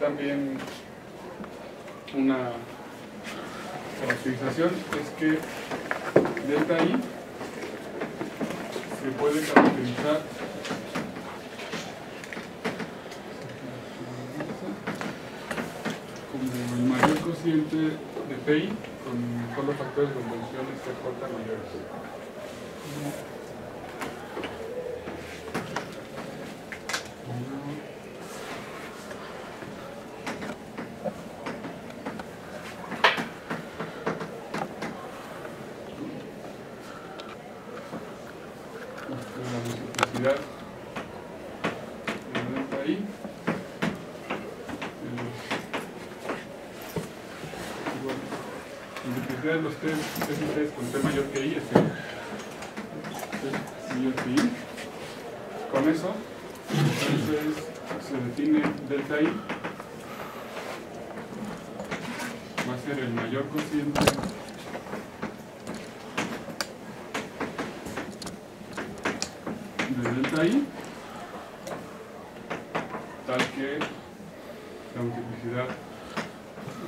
también una caracterización es que delta I se puede caracterizar como el mayor cociente de PI con, con los factores de convolución J mayores. la multiplicidad de delta I de los- igual, multiplicidad de los T, T y T con T mayor que I es cero. T mayor que I. Con eso, entonces se define delta I va a ser el mayor cociente de delta I tal que la multiplicidad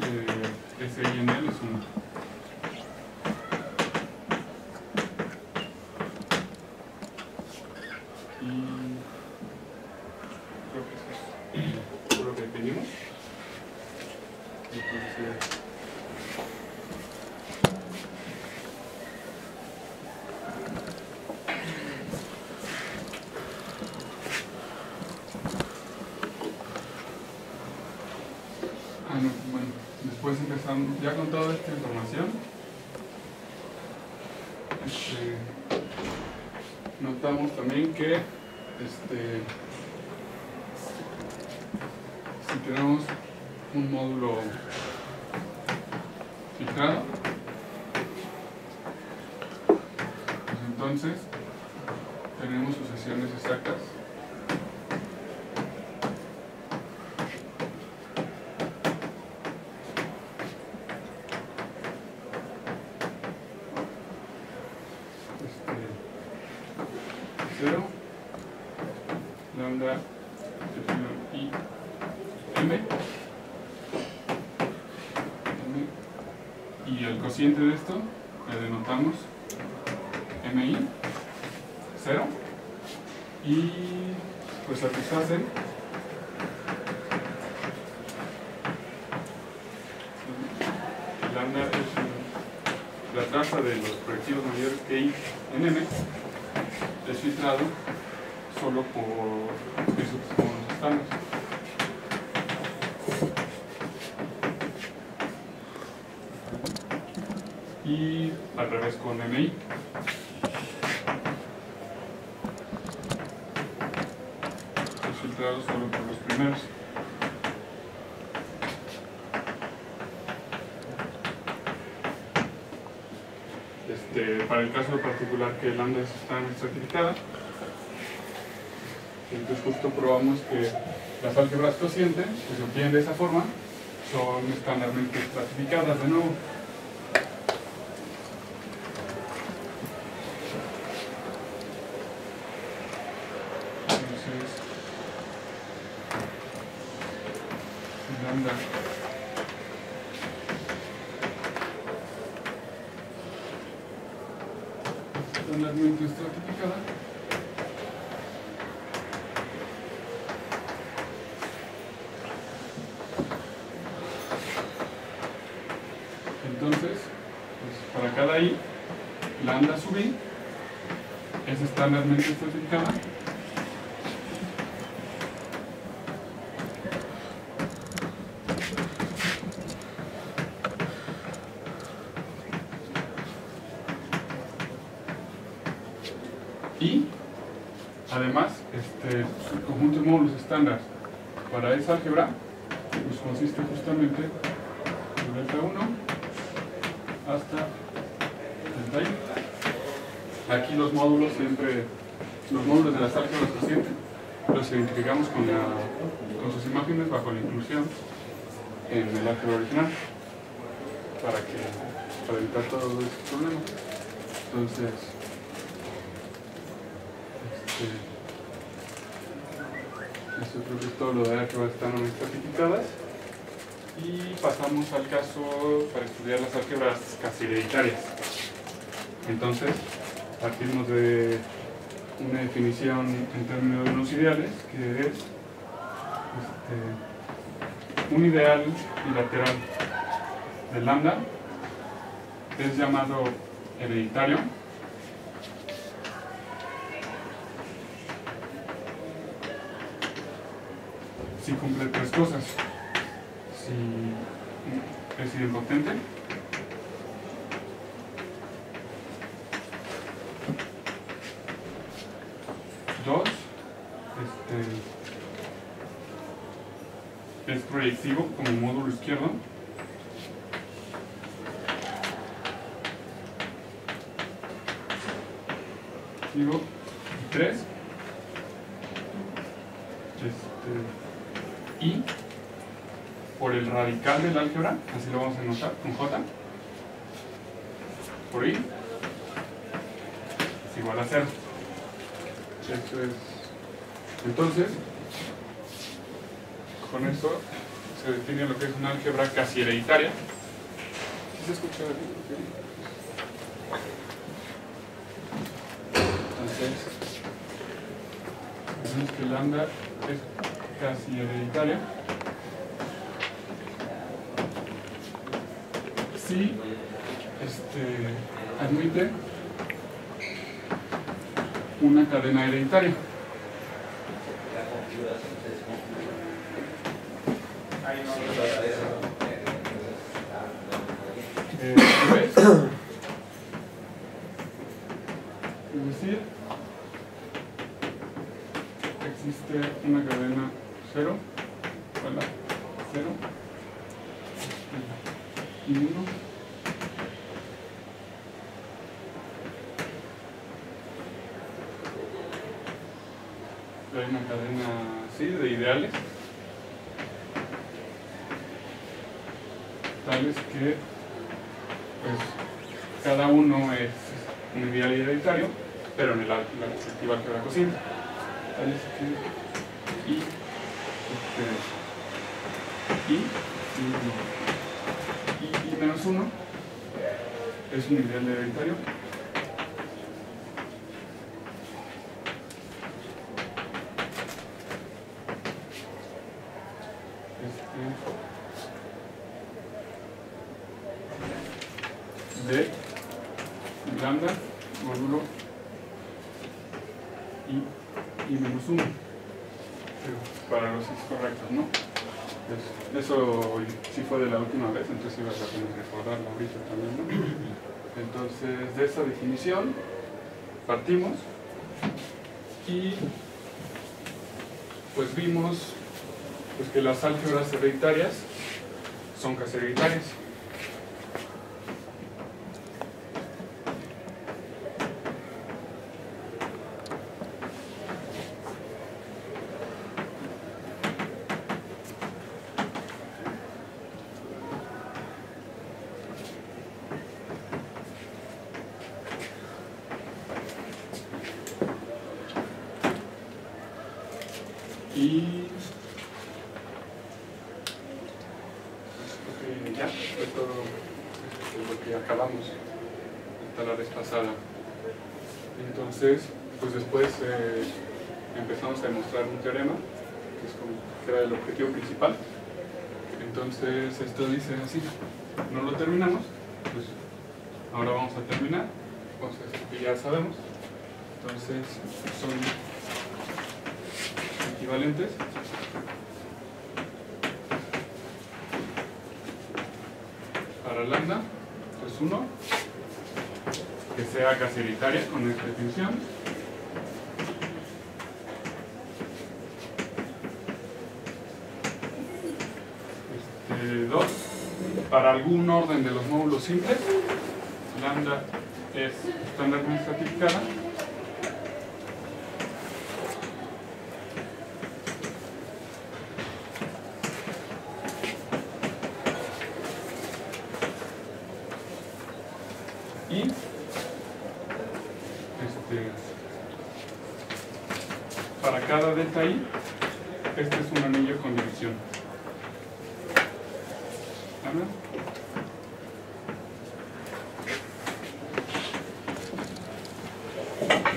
de S I en L es 1. Y creo que eso es todo lo que pedimos. Entonces, Ah, no, bueno, ya con toda esta información, este, notamos también que este, si tenemos un módulo filtrado, pues entonces tenemos sucesiones exactas este, 0, lambda, epsilon i, m, m, y el cociente de esto le denotamos mi, 0, y pues satisfacen lambda es la tasa de los proyectivos mayores que I en M es filtrado solo por esos que son los estándares. Y al revés con MI. Es filtrado solo por los primeros. Este, para el caso particular que lambda está estratificada, entonces justo probamos que las álgebras cocientes que se obtienen de esa forma son estándarmente estratificadas de nuevo. Entonces, si lambda estándarmente estratificada. Entonces, pues para cada i, lambda sub i es estándarmente estratificada. Y además, este, el conjunto de módulos estándar para esa álgebra pues consiste justamente de delta 1 hasta delta i. Aquí los módulos siempre, los módulos de las álgebras cocientes los identificamos con, la, con sus imágenes bajo la inclusión álgebra original para, que, para evitar todos estos problemas. Entonces, este, creo que es todo lo de álgebra están estratificadas. Y pasamos al caso para estudiar las álgebras casi hereditarias. Entonces, partimos de una definición en términos de unos ideales, que es este, un ideal bilateral de lambda es llamado hereditario. Si cumple tres cosas si es idempotente dos es proyectivo como módulo izquierdo digo 3 este, y por el radical del álgebra, así lo vamos a anotar con J, por I es igual a 0. Eso es. Entonces, con eso se define lo que es una álgebra casi hereditaria. ¿Sí se escucha? Entonces, que lambda es casi hereditaria. Si este, admite una cadena hereditaria. Eh, ¿ves? Es decir, existe una cadena 0, ¿verdad? 0 y 1. Hay una cadena así de ideales, tales que pues, cada uno es un ideal hereditario, pero en el, la respectiva álgebra cociente. Tales que y, este, y, y, y menos 1 es un ideal hereditario Este, de lambda módulo y, y menos 1 para los x correctos, ¿no? Pues, eso sí fue de la última vez, entonces iba a tener que Entonces, de esa definición partimos y pues vimos pues, que las álgebras hereditarias son casi hereditarias. Y creo que ya, fue todo este, lo que acabamos hasta la vez pasada. Entonces, pues después eh, empezamos a demostrar un teorema, que, es como, que era el objetivo principal. Entonces, esto dice así, no lo terminamos, pues ahora vamos a terminar, cosas que ya sabemos. Entonces, son equivalentes. Para lambda, pues 1, que sea casi hereditaria con esta definición. Este, 2, para algún orden de los módulos simples, lambda es estándarmente estratificada. y este, para cada delta i este es un anillo con división. ¿Habla?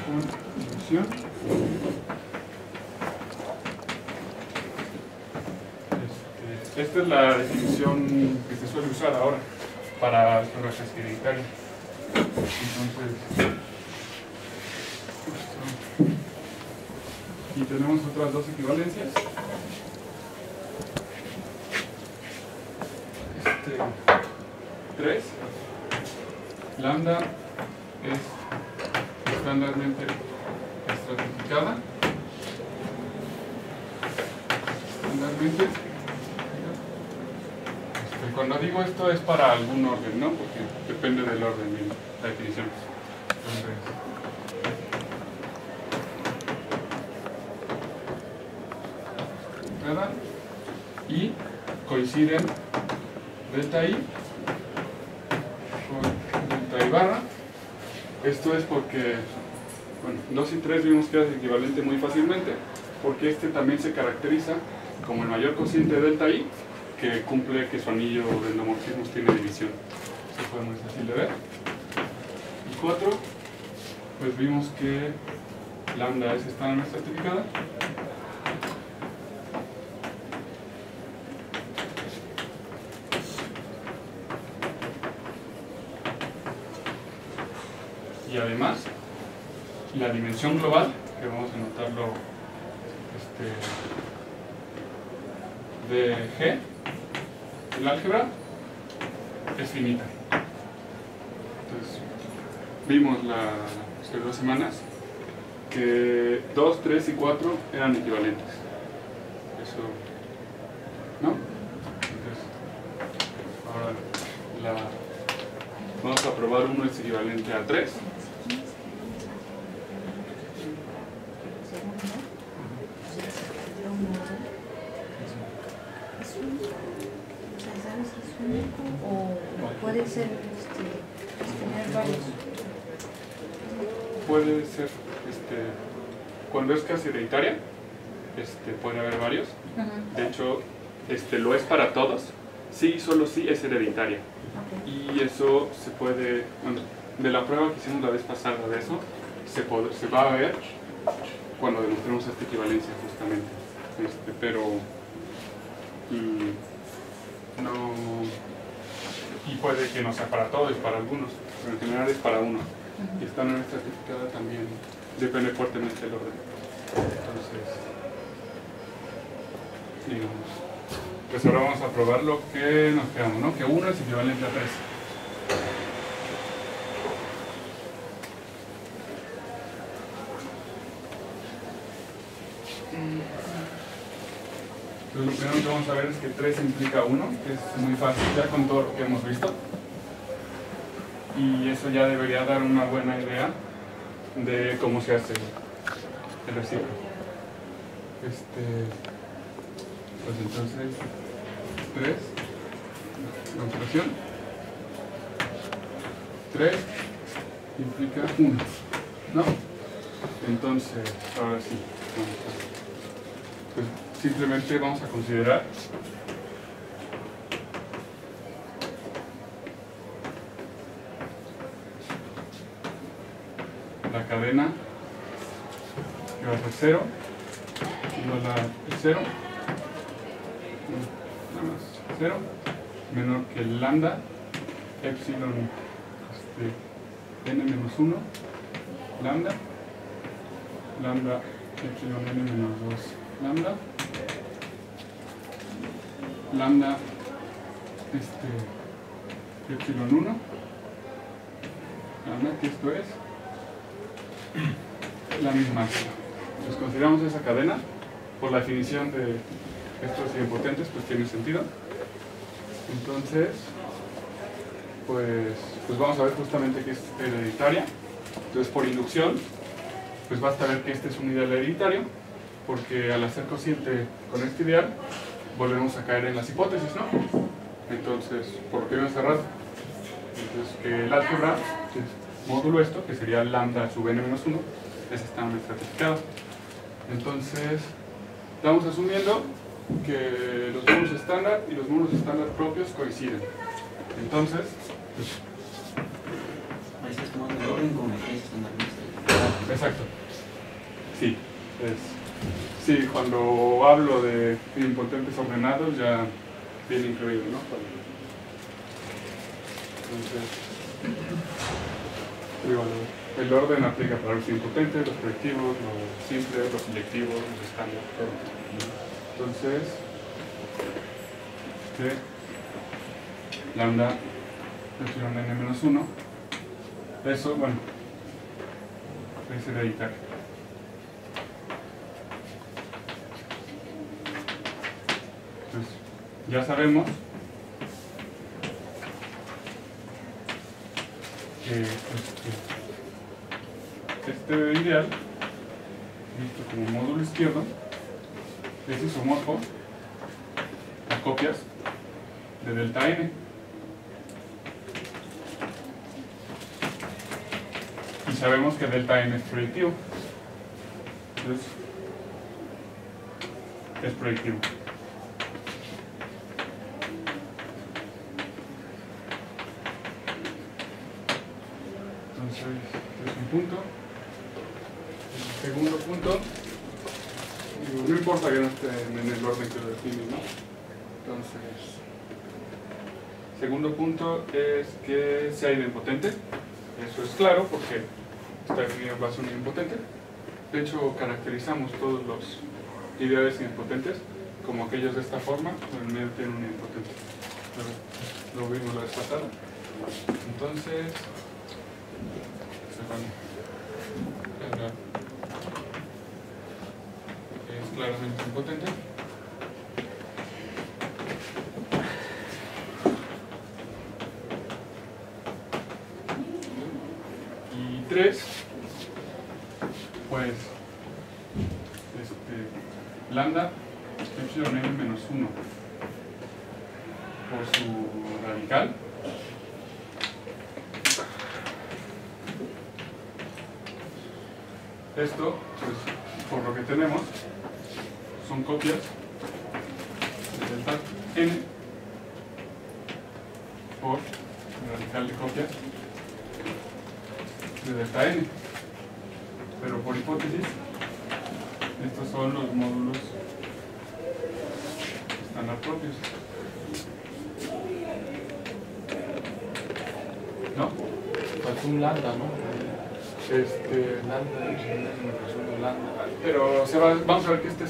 Con división. Este, esta es la definición que se suele usar ahora para geografía hereditaria. Entonces, justo. y tenemos otras dos equivalencias. Este, 3. Lambda es estándarmente estratificada. Estándarmente. Este, cuando digo esto es para algún orden, ¿no? Porque depende del orden de la definición. Entonces, estratificada y delta i con delta i barra. Esto es porque, bueno, 2 y 3 vimos que es equivalente muy fácilmente, porque este también se caracteriza como el mayor cociente de delta i, que cumple que su anillo de endomorfismos tiene división. Eso fue muy fácil de ver. Y 4, pues vimos que lambda es estándar estratificada. Además la dimensión global, que vamos a notarlo este, de G, el álgebra, es finita. Entonces, vimos la, hace dos semanas que 2, 3 y 4 eran equivalentes. Eso, ¿no? Entonces, ahora la, vamos a probar 1 es equivalente a 3. ¿Es único? O sea, ¿sabes si es único o puede ser este, tener varios? puede ser, este, cuando es casi hereditaria, este, puede haber varios. De hecho, este, lo es para todos. Sí, solo sí es hereditaria. Y eso se puede, bueno, de la prueba que hicimos la vez pasada de eso, se, pod- se va a ver cuando demostremos esta equivalencia justamente. Este, pero mm, no, y puede que no sea para todos, es para algunos, pero en general es para uno. Y esta no estratificada también depende fuertemente del orden. Entonces, digamos, pues ahora vamos a probar lo que nos quedamos, ¿no? Que 1 es equivalente a 3. Entonces lo primero que vamos a ver es que 3 implica 1, que es muy fácil ya con todo lo que hemos visto. Y eso ya debería dar una buena idea de cómo se hace el reciclo. Este, pues entonces, 3, la operación, 3 implica 1, ¿no? Entonces, ahora sí, vamos a- pues simplemente vamos a considerar la cadena que va a ser 0 igual a 0 nada más 0 menor que lambda epsilon este, n menos 1 lambda lambda epsilon n menos 2 lambda lambda este epsilon 1 lambda que esto es la misma. Pues consideramos esa cadena, por la definición de estos idempotentes, pues tiene sentido. Entonces, pues, pues vamos a ver justamente que es hereditaria. Entonces, por inducción, pues basta ver que este es un ideal hereditario, porque al hacer cociente con este ideal, volvemos a caer en las hipótesis, ¿no? Entonces, por lo que vimos hace rato, entonces que el álgebra es módulo esto, que sería lambda sub n menos 1, es estándar estratificado. Entonces, Estamos asumiendo que los módulos estándar y los módulos estándar propios coinciden. Entonces, Ahí estás tomando el orden con el que es estandarizado. exacto. Sí, es, sí, cuando hablo de impotentes ordenados ya viene incluido, ¿no? Entonces, el orden aplica para los impotentes, los proyectivos, los simples, los inyectivos, los estándar, todo. Entonces, este, lambda epsilon n menos 1, eso, bueno, es hereditario. Entonces, ya sabemos que este, este ideal, visto como módulo izquierdo, es isomorfo a copias de delta n. Y sabemos que delta n es proyectivo. Entonces, es proyectivo. Entonces, este es un punto. El segundo punto, digo, no esté en el orden que lo define, ¿no? Entonces, segundo punto es que sea idempotente. Eso es claro porque está definido en base a un idempotente. De hecho, caracterizamos todos los ideales idempotentes como aquellos de esta forma, en el medio tienen un idempotente. Lo, lo vimos la vez pasada. Entonces, se van a cargar. Es claramente impotente.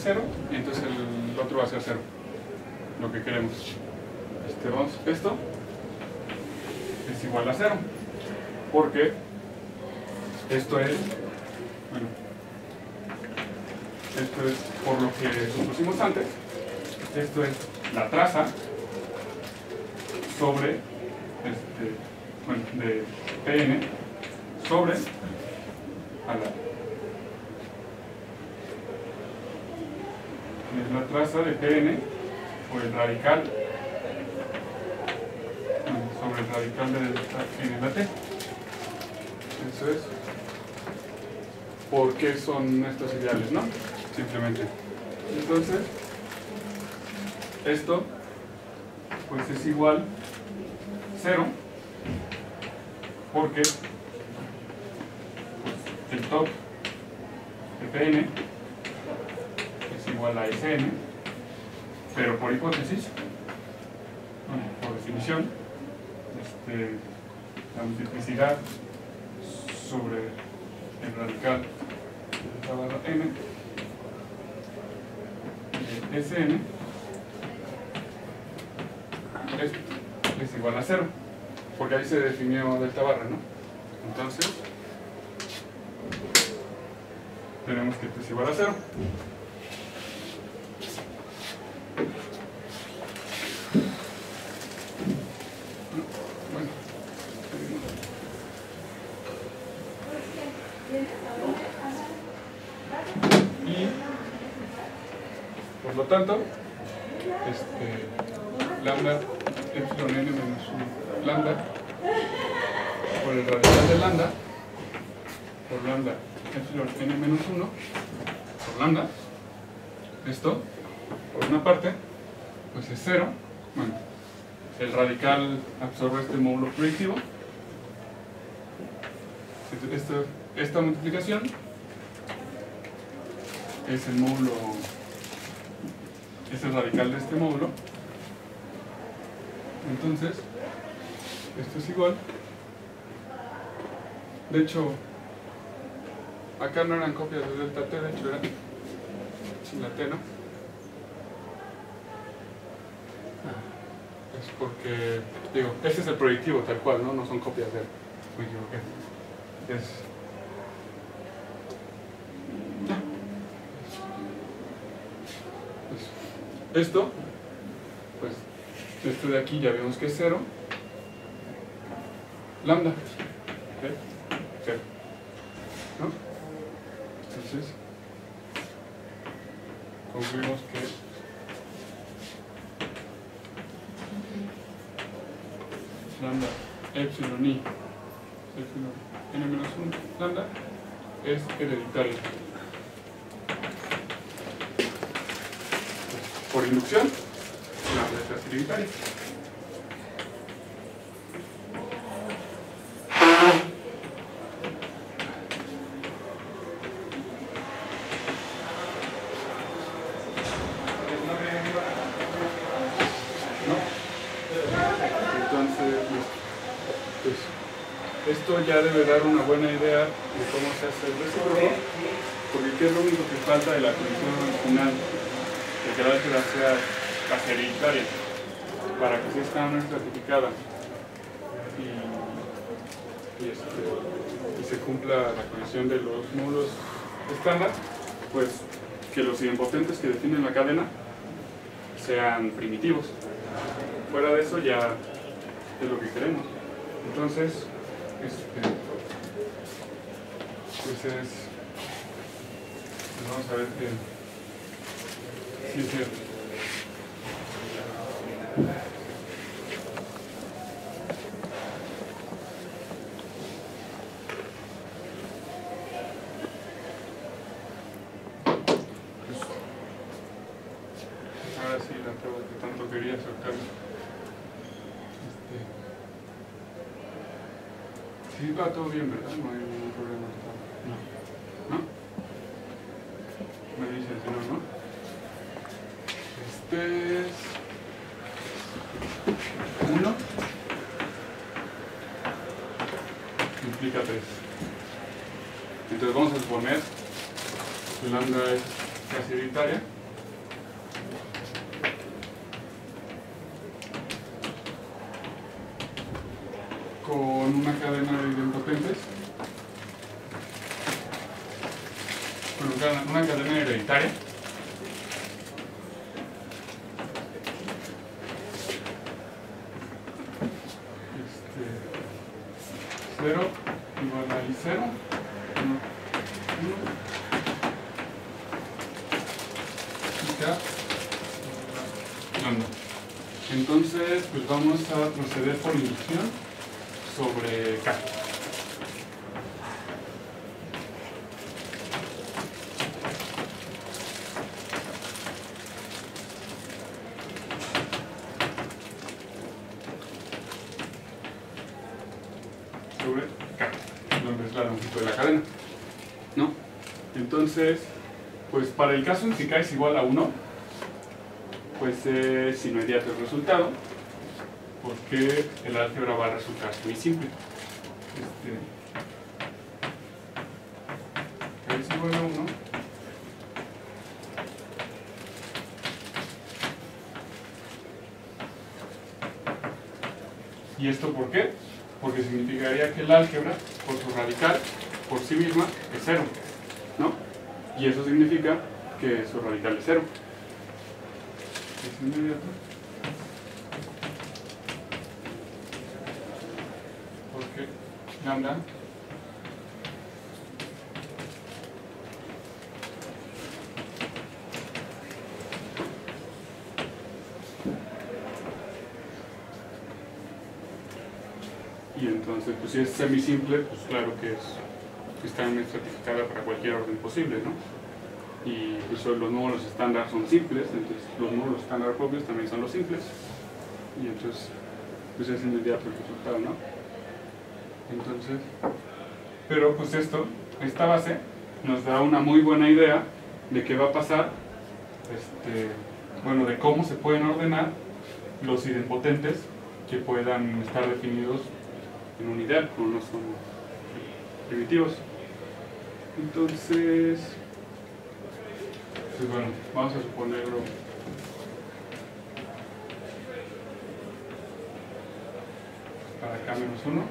0 y entonces el otro va a ser 0. Lo que queremos. Este, vamos, esto es igual a 0. Porque esto es, bueno, esto es por lo que supusimos antes, esto es la traza sobre, este, bueno, de Pn sobre de Pn por el radical sobre el radical de delta n la t. Eso es. ¿Por qué son estos ideales, no? Simplemente. Entonces, esto pues es igual 0 porque pues, el top de Pn es igual a Sn, pero por hipótesis, bueno, por definición, este, la multiplicidad sobre el radical de la barra n de Sn es, es igual a cero, porque ahí se definió delta barra, ¿no? Entonces, tenemos que esto es igual a cero. Bueno, y por lo tanto, este, lambda epsilon n menos 1 lambda por el radical de lambda por lambda epsilon n menos 1 por lambda esto, por una parte, pues es cero. Bueno, el radical absorbe este módulo proyectivo. Entonces, esto- esta multiplicación es el módulo, es el radical de este módulo. Entonces, esto es igual. De hecho, acá no eran copias de delta t, de hecho era la t, ¿no? Es porque, digo, este es el proyectivo tal cual, ¿no? No son copias de él. Equivoqué. Es. Ya. Pues, esto, pues, esto de aquí ya vemos que es cero. Lambda. ¿ok? Cero. ¿No? Entonces, concluimos que lambda epsilon i epsilon n menos 1 lambda es hereditario. Por inducción, hereditaria. ¿No? Entonces, pues, ya debe dar una buena idea de cómo se hace el recíproco, porque ¿qué es lo único que falta de la condición original? Que la álgebra sea hereditaria, para que sea estándar estratificada y, y, este, y se cumpla la condición de los módulos estándar, pues que los idempotentes que definen la cadena sean primitivos. Fuera de eso ya es lo que queremos. Entonces, este, pues es, vamos a ver que ahora sí la prueba que tanto quería sacar. Este, sí va todo bien, ¿verdad? No hay ningún problema. No. ¿No? Me dicen si no, ¿no? Este es... Uno. Implica tres. Entonces vamos a suponer que lambda es casi hereditaria. con una cadena de idempotentes, con una cadena- una cadena hereditaria. Este, cero igual a i cero, uno, uno, y k, lambda. Entonces, pues vamos a proceder por inducción sobre K. Sobre K, donde es la longitud de la cadena. ¿No? Entonces, pues para el caso en que K es igual a 1, pues es inmediato el resultado porque el álgebra va a resultar muy simple. Este, es igual a 1. ¿Y esto por qué? Porque significaría que el álgebra, por su radical, por sí misma, es cero. ¿No? Y eso significa que su radical es cero. Es inmediato. porque y entonces pues si es semisimple pues claro que es está estratificada para cualquier orden posible ¿no? y pues los módulos estándar son simples, entonces los módulos estándar propios también son los simples. Y entonces, pues es inmediato el resultado, ¿no? Entonces, pero pues esto, esta base, nos da una muy buena idea de qué va a pasar, este, bueno, de cómo se pueden ordenar los idempotentes que puedan estar definidos en un ideal, como no son primitivos. Entonces, pues bueno, vamos a suponerlo. Para acá menos uno.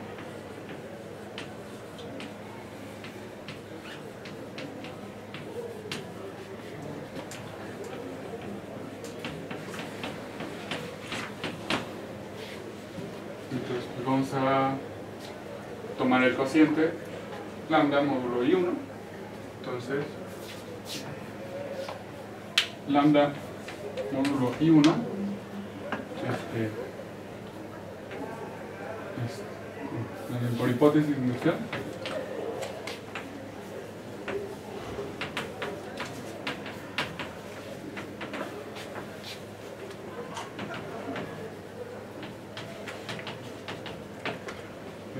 Entonces, pues vamos a tomar el cociente lambda módulo i1. Entonces, lambda módulo i1 este, es- eh, por hipótesis industrial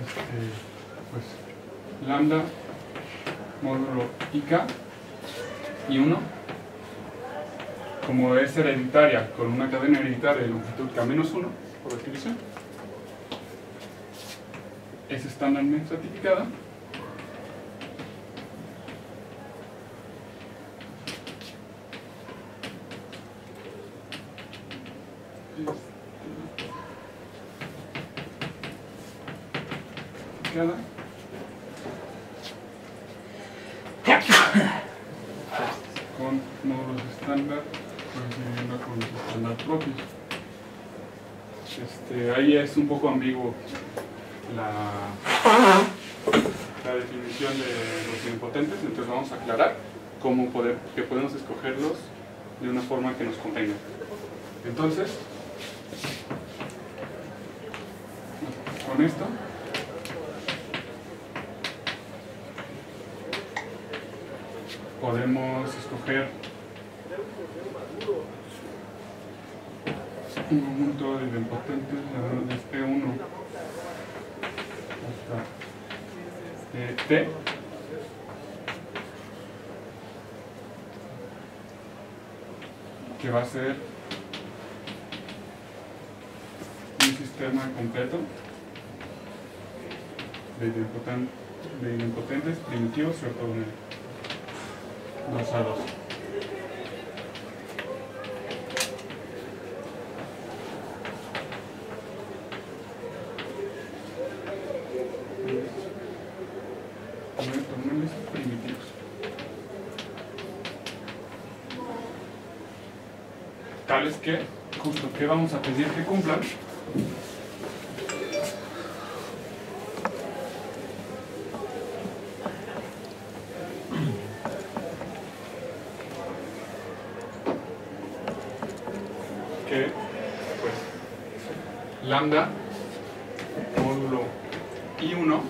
este, pues lambda módulo IK y 1 como con una cadena hereditaria de longitud K-1 por definición es estándarmente estratificada estratificada con módulos estándar coincidiendo con los estándar propios. Este, ahí es un poco ambiguo la, la definición de los idempotentes, entonces vamos a aclarar cómo poder, que podemos escogerlos de una forma que nos convenga. Entonces, con esto podemos escoger un conjunto de idempotentes de P1 hasta T ser un sistema completo de, idempoten- de idempotentes primitivos y ortogonales. 2 a 2. Ortogonales primitivos. Tales que, justo que vamos a pedir que cumplan, que pues lambda módulo i1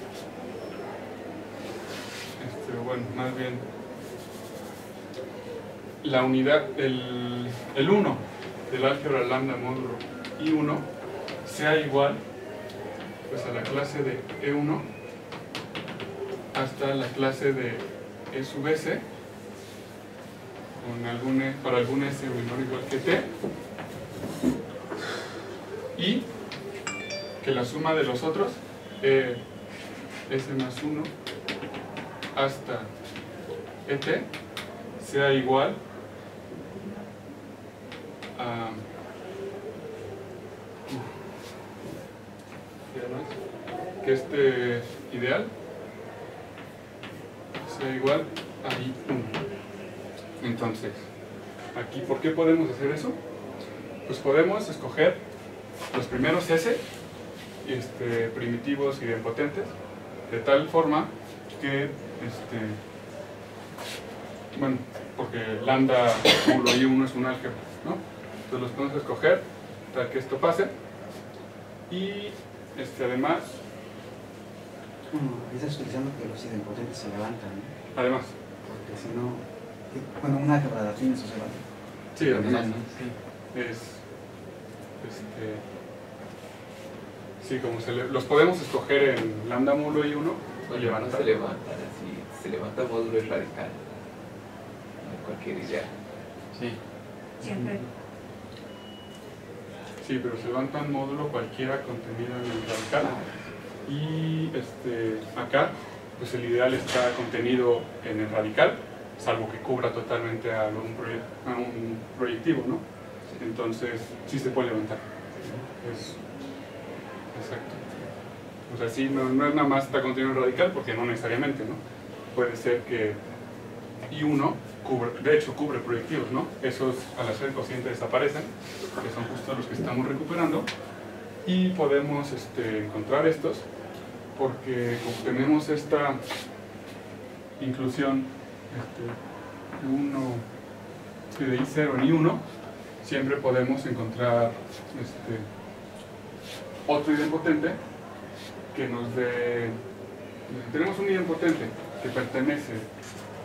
este, bueno más bien la unidad el, el 1 del álgebra lambda módulo i1 sea igual pues a la clase de e1 hasta la clase de e sub s con algún, e- para algún s menor igual que t y que la suma de los otros eh, s más 1 hasta et sea igual a y que este ideal sea igual a i1 entonces aquí ¿por qué podemos hacer eso? pues podemos escoger los primeros S este, primitivos y idempotentes de tal forma que este, bueno porque lambda módulo i1 es un álgebra ¿no? Entonces los podemos escoger para que esto pase y este, además Bueno, estás utilizando que los idempotentes se levantan, ¿no? además Porque si no, Bueno, una álgebra tiene eso se vale. Sí, además. Sí. es este sí como se le- los podemos escoger en lambda módulo y 1 y Bueno, no levantar se levanta, si se levanta módulo es radical. No cualquier idea. Sí. Siempre. Sí pero se levanta un módulo cualquiera contenido en el radical. Y este acá pues el ideal está contenido en el radical salvo que cubra totalmente a un, proye- a un proyectivo no entonces sí se puede levantar. Exacto. O sea sí no, no es nada más está contenido en radical porque no necesariamente no puede ser que y uno cubre, de hecho cubre proyectivos, ¿no? Esos al hacer cociente desaparecen, que son justo los que estamos recuperando, y podemos este, encontrar estos porque como tenemos esta inclusión este, 1 de I0 en I1, siempre podemos encontrar este, otro idempotente que nos dé... Tenemos un idempotente que pertenece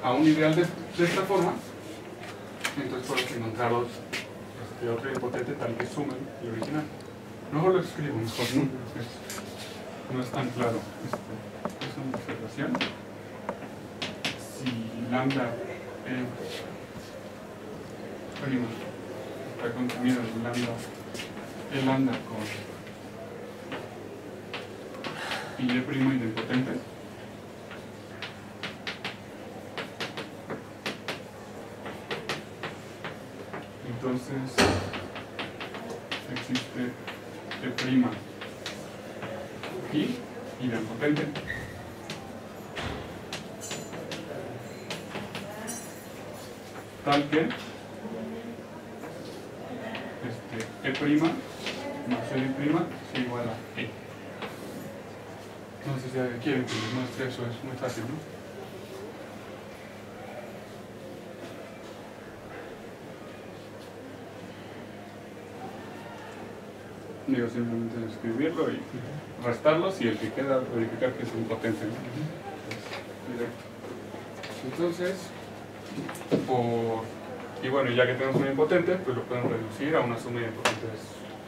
a un ideal de, esta forma, entonces podemos encontrar este, otro idempotente tal que sumen el original. Luego lo escribo mejor, ¿no? Es- tan claro. Este, es una observación. Si lambda e prima está contenido en lambda e lambda con y prima idempotente, entonces existe E prima y idempotente. Tal que este, E más E es igual a E. Entonces ya quieren que les muestre eso, es muy fácil, ¿no? Digo, simplemente escribirlo y restarlos y el que queda verificar que es un potente. Entonces, por, y bueno, ya que tenemos un impotente, pues lo podemos reducir a una suma de impotentes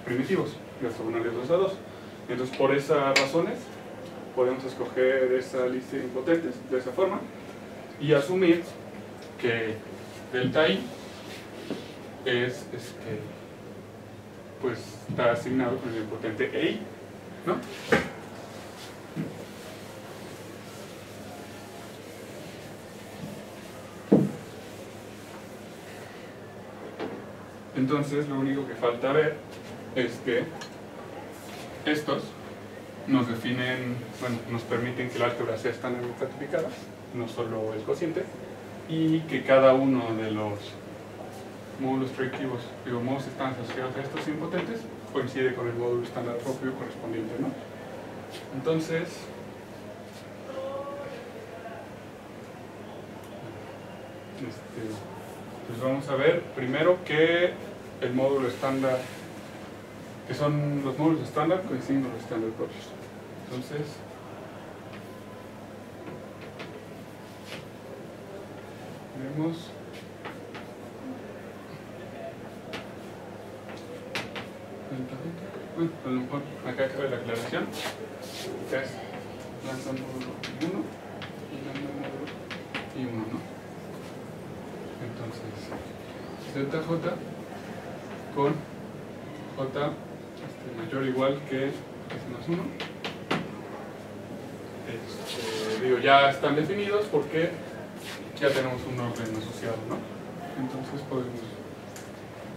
primitivos, de ortogonales 2 a 2. Entonces, por esas razones, podemos escoger esa lista de impotentes de esa forma y asumir que delta i es este, pues está asignado con el potente EI, ¿no? Entonces lo único que falta ver es que estos nos definen, bueno, nos permiten que la álgebra sea estándar estratificada, no solo el cociente, y que cada uno de los módulos proyectivos, digo, módulos estándar asociados a estos impotentes, coincide con el módulo estándar propio correspondiente, ¿no? Entonces, este, pues vamos a ver primero que el módulo estándar, que son los módulos estándar coinciden con los estándar propios. Entonces, vemos Bueno, a lo mejor acá cabe la aclaración. Acá es lambda módulo 1 y lambda módulo y 1, ¿no? Entonces, ZJ con J este, mayor o igual que S más 1. Este, digo, ya están definidos porque ya tenemos un orden asociado, ¿no? Entonces podemos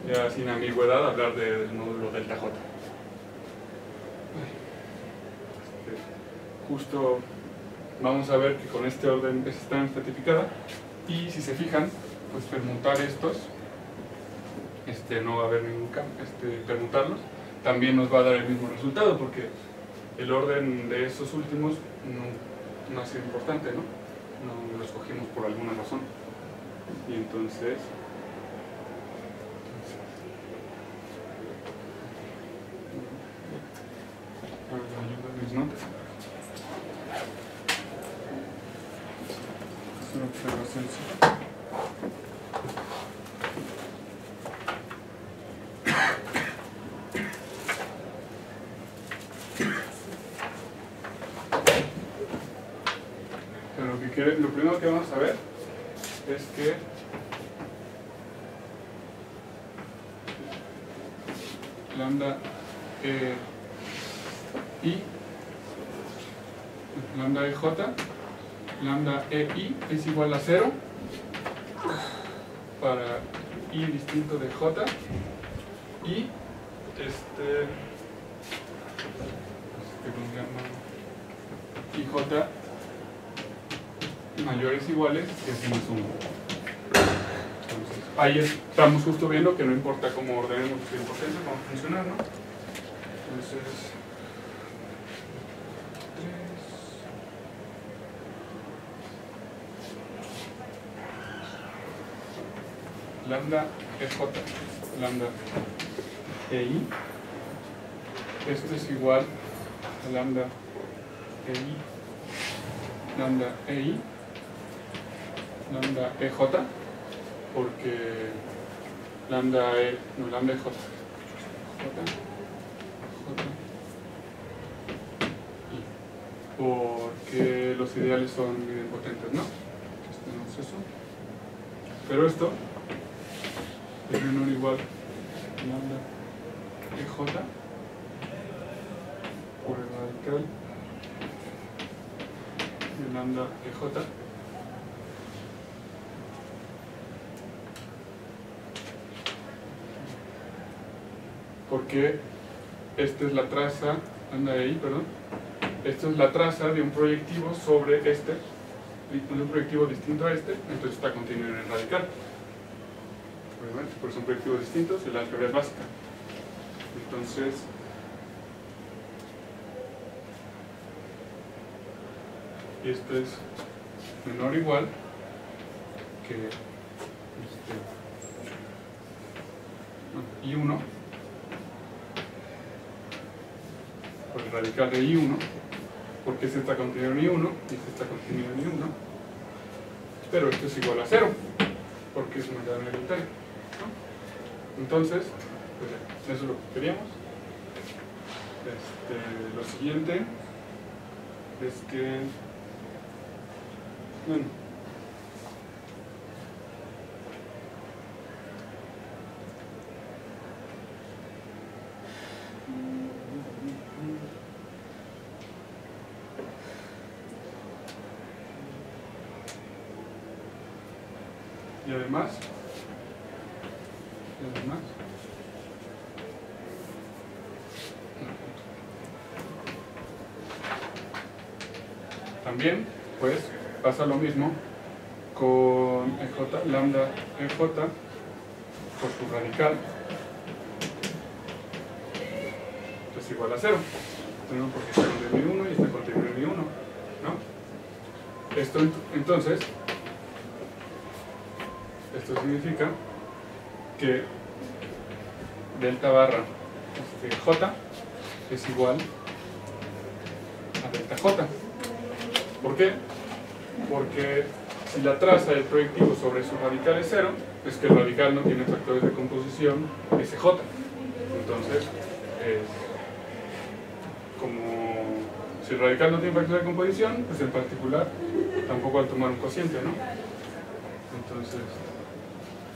ya sin ambigüedad hablar de- del módulo delta J. Este, justo vamos a ver que con este orden está estratificada y si se fijan, pues permutar estos, este, no va a haber ningún cambio, este, permutarlos, también nos va a dar el mismo resultado porque el orden de esos últimos no, no ha sido importante, ¿no? No lo escogimos por alguna razón. Y entonces Pero lo, que quiere, lo primero que vamos a ver es que lambda eh, i lambda ej lambda ei es igual a 0 para i distinto de j. Y este, este y j mayores iguales que más 1 entonces ahí estamos justo viendo que no importa cómo ordenemos la potencia cómo funcionar ¿no? entonces lambda EJ, lambda EI. Esto es igual a lambda EI, lambda EI, lambda EJ, porque lambda E, no, lambda EJ. J, J, I. Porque los ideales son idempotentes, ¿no? Este no es eso. Pero esto menor igual. Lambda EJ por el radical de lambda EJ porque esta es la traza, anda ahí, perdón, esta es la traza de un proyectivo sobre este, un proyectivo distinto a este, entonces está contenido en el radical obviamente, porque son proyectivos distintos y la álgebra es básica. Entonces, y esto es menor o igual que este, no, I1 por el radical de I1 porque este está contenido en I1 y este está contenido en I1 pero esto es igual a 0 porque es una cadena hereditaria entonces, pues eso es lo que queríamos. Este, lo siguiente es que, y además También, pues, pasa lo mismo con EJ, lambda EJ por su radical es igual a cero. Tenemos porque está con mi 1 y está con mi 1, ¿no? Esto entonces, esto significa que delta barra este, j es igual a delta j. ¿Por qué? Porque si la traza del proyectivo sobre su radical es cero, es que el radical no tiene factores de composición SJ. Entonces, como si el radical no tiene factores de composición, pues en particular tampoco al tomar un cociente, ¿no? Entonces,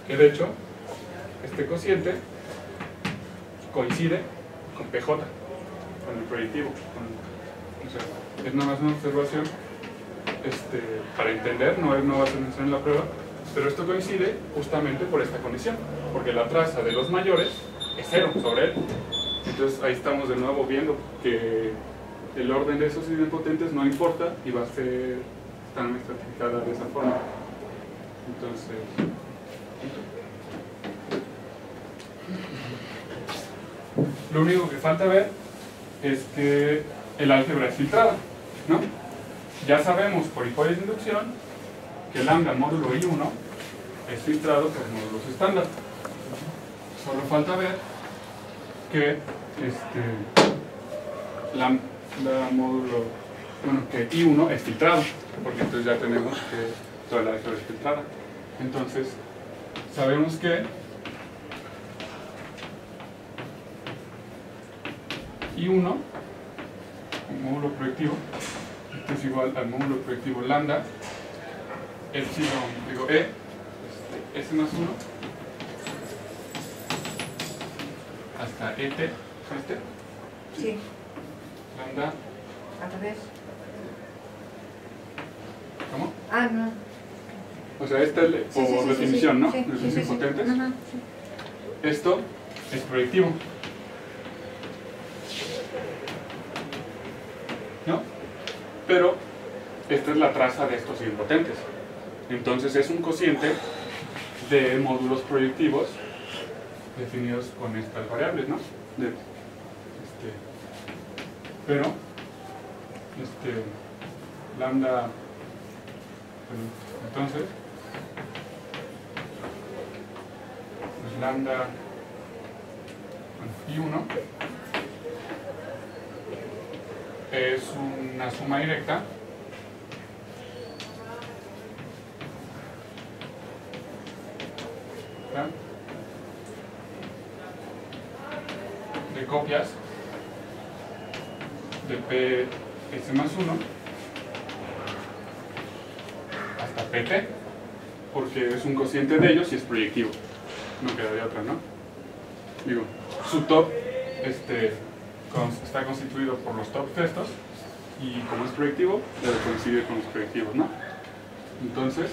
que de hecho, este cociente coincide con PJ, con el proyectivo. o sea, es nada más una observación este, para entender, no, va a ser en la prueba, pero esto coincide justamente por esta condición, porque la traza de los mayores es cero sobre él. Entonces ahí estamos de nuevo viendo que el orden de esos idempotentes no importa y va a ser tan estratificada de esa forma. Entonces, Lo único que falta ver es que el álgebra es filtrada, ¿no? Ya sabemos por hipótesis de inducción que lambda módulo I1 es filtrado por módulos estándar. Solo falta ver que este, lambda módulo, bueno, que I1 es filtrado, porque entonces ya tenemos que toda la álgebra es filtrada. Entonces, sabemos que y 1, el módulo proyectivo, esto es igual al módulo proyectivo lambda epsilon, digo E, este, S más 1, hasta ET, este, Sí, lambda, al revés. ¿cómo? Ah, no. O sea, esta es por sí, sí, definición. ¿no? Sí, sí, Definición sí, sí. potentes. Ajá, sí. Esto es proyectivo. ¿No? Pero esta es la traza de estos idempotentes. Entonces es un cociente de módulos proyectivos definidos con estas variables, ¿no? De- este, pero, este, lambda, entonces, pues lambda bueno, I1 es una suma directa. De copias de PS más 1 hasta PT porque es un cociente de ellos y es proyectivo. No queda de otra, ¿no? digo, su top este, está constituido por los top estos y como es proyectivo, debe coincidir con los proyectivos, ¿no? Entonces,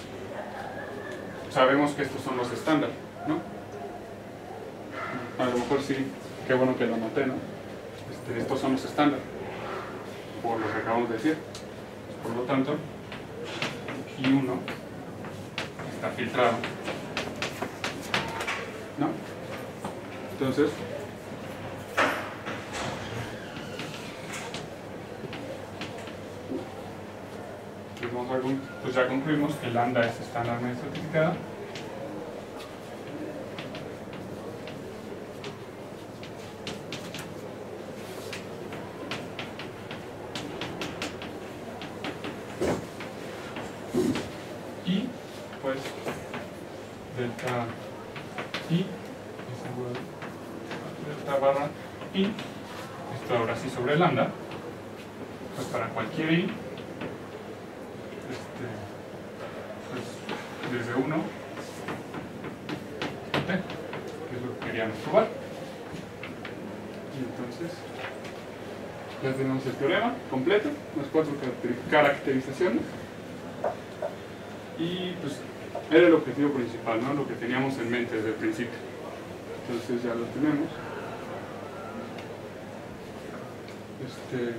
sabemos que estos son los estándar, ¿no? A lo mejor sí, qué bueno que lo noté, ¿no? Este, estos son los estándar, por lo que acabamos de decir. Por lo tanto, y uno está filtrado, ¿no? Entonces, pues vamos a con- pues ya concluimos que lambda es estándarmente certificada. Y pues delta i es igual delta barra i, esto ahora sí sobre lambda, pues para cualquier i, este, pues desde 1 hasta t, que es lo que queríamos probar. Y entonces ya tenemos el teorema completo, las cuatro caracteri- caracterizaciones. Y pues era el objetivo principal, ¿no? Lo que teníamos en mente desde el principio. Entonces ya lo tenemos. Este.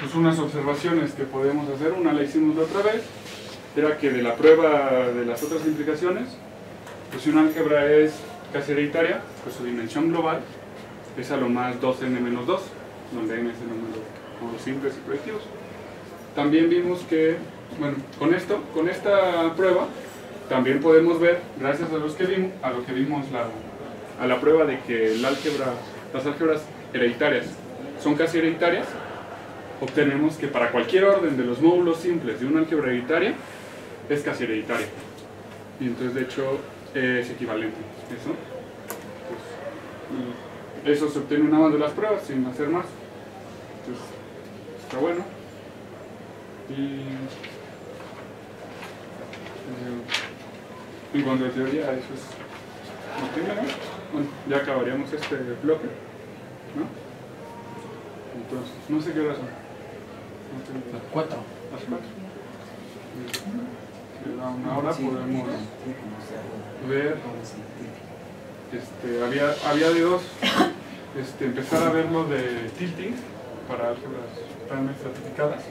Pues unas observaciones que podemos hacer, una la hicimos la otra vez, era que de la prueba de las otras implicaciones, pues si un álgebra es casi hereditaria, pues su dimensión global es a lo más 2n-2, donde n es el número de modos simples y proyectivos. También vimos que, bueno, con esto, con esta prueba, también podemos ver, gracias a, los que vimos, a lo que vimos la, a la prueba de que el álgebra, las álgebras hereditarias son casi hereditarias, obtenemos que para cualquier orden de los módulos simples de una álgebra hereditaria es casi hereditaria. Y entonces, de hecho, es equivalente. Eso. Pues, y eso se obtiene nada más de las pruebas, sin hacer más. Entonces, está bueno. Y. eh, En cuanto a teoría, eso es lo primero. Bueno, ya acabaríamos este bloque. ¿No? Entonces, no sé qué hora son. Las cuatro. Las cuatro. Si da una hora podemos ver. Este, había, había de dos. Este, empezar a ver lo de tilting para álgebras realmente certificadas,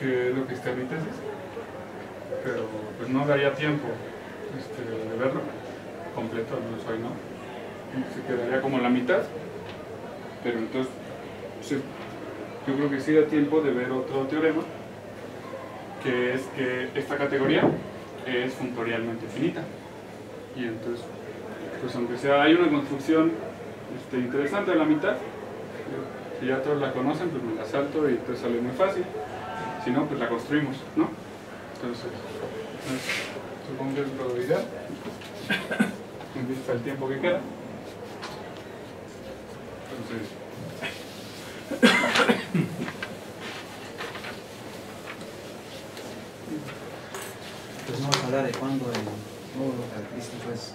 que es lo que está en mi tesis. Pero pues no daría tiempo este, de verlo completo, al menos hoy no. Se quedaría como la mitad. Pero entonces, yo creo que sí da tiempo de ver otro teorema, que es que esta categoría es funtorialmente finita. Y entonces, pues aunque sea, hay una construcción este, interesante a la mitad, si ya todos la conocen, pues me la salto y entonces sale muy fácil. Si no, pues la construimos, ¿no? Entonces, pues, supongo que es ideal, en vista del tiempo que queda. Entonces, Pues no vamos a hablar de cuándo el módulo característico es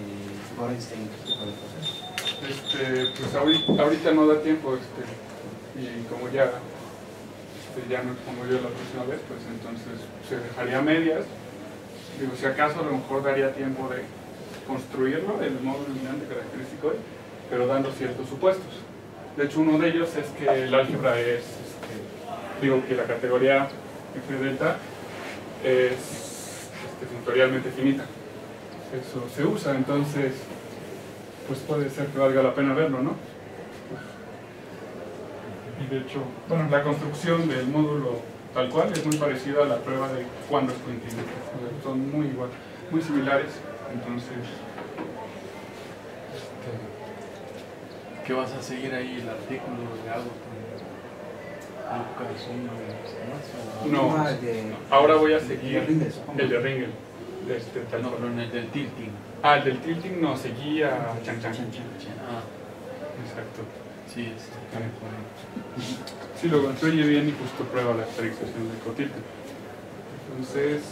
eh, Gorenstein tipo de cosas. Este, pues ahorita, ahorita no da tiempo, este, y como ya, este, ya no expongo yo la próxima vez, pues entonces se dejaría medias. Digo, si acaso a lo mejor daría tiempo de construirlo, el módulo dominante característico, pero dando ciertos supuestos. De hecho, uno de ellos es que el álgebra es, este, digo que la categoría F delta es este, funtorialmente finita. Eso se usa, entonces, pues puede ser que valga la pena verlo, ¿no? Y de hecho, bueno, la construcción del módulo tal cual es muy parecida a la prueba de cuándo es continuo. Son muy igual, muy similares, entonces, este, ¿Qué vas a seguir ahí el artículo de algo con Lucas uno y demás? o- No. Ah, ahora voy a seguir el de Ringel, de este tal No, cual. pero en el del tilting. Ah, el del tilting no, seguía Chan Chan. Chan, chan. Ah, Exacto. sí, es. Sí, lo construye bien y justo prueba la exteriorización del cotilting. Entonces,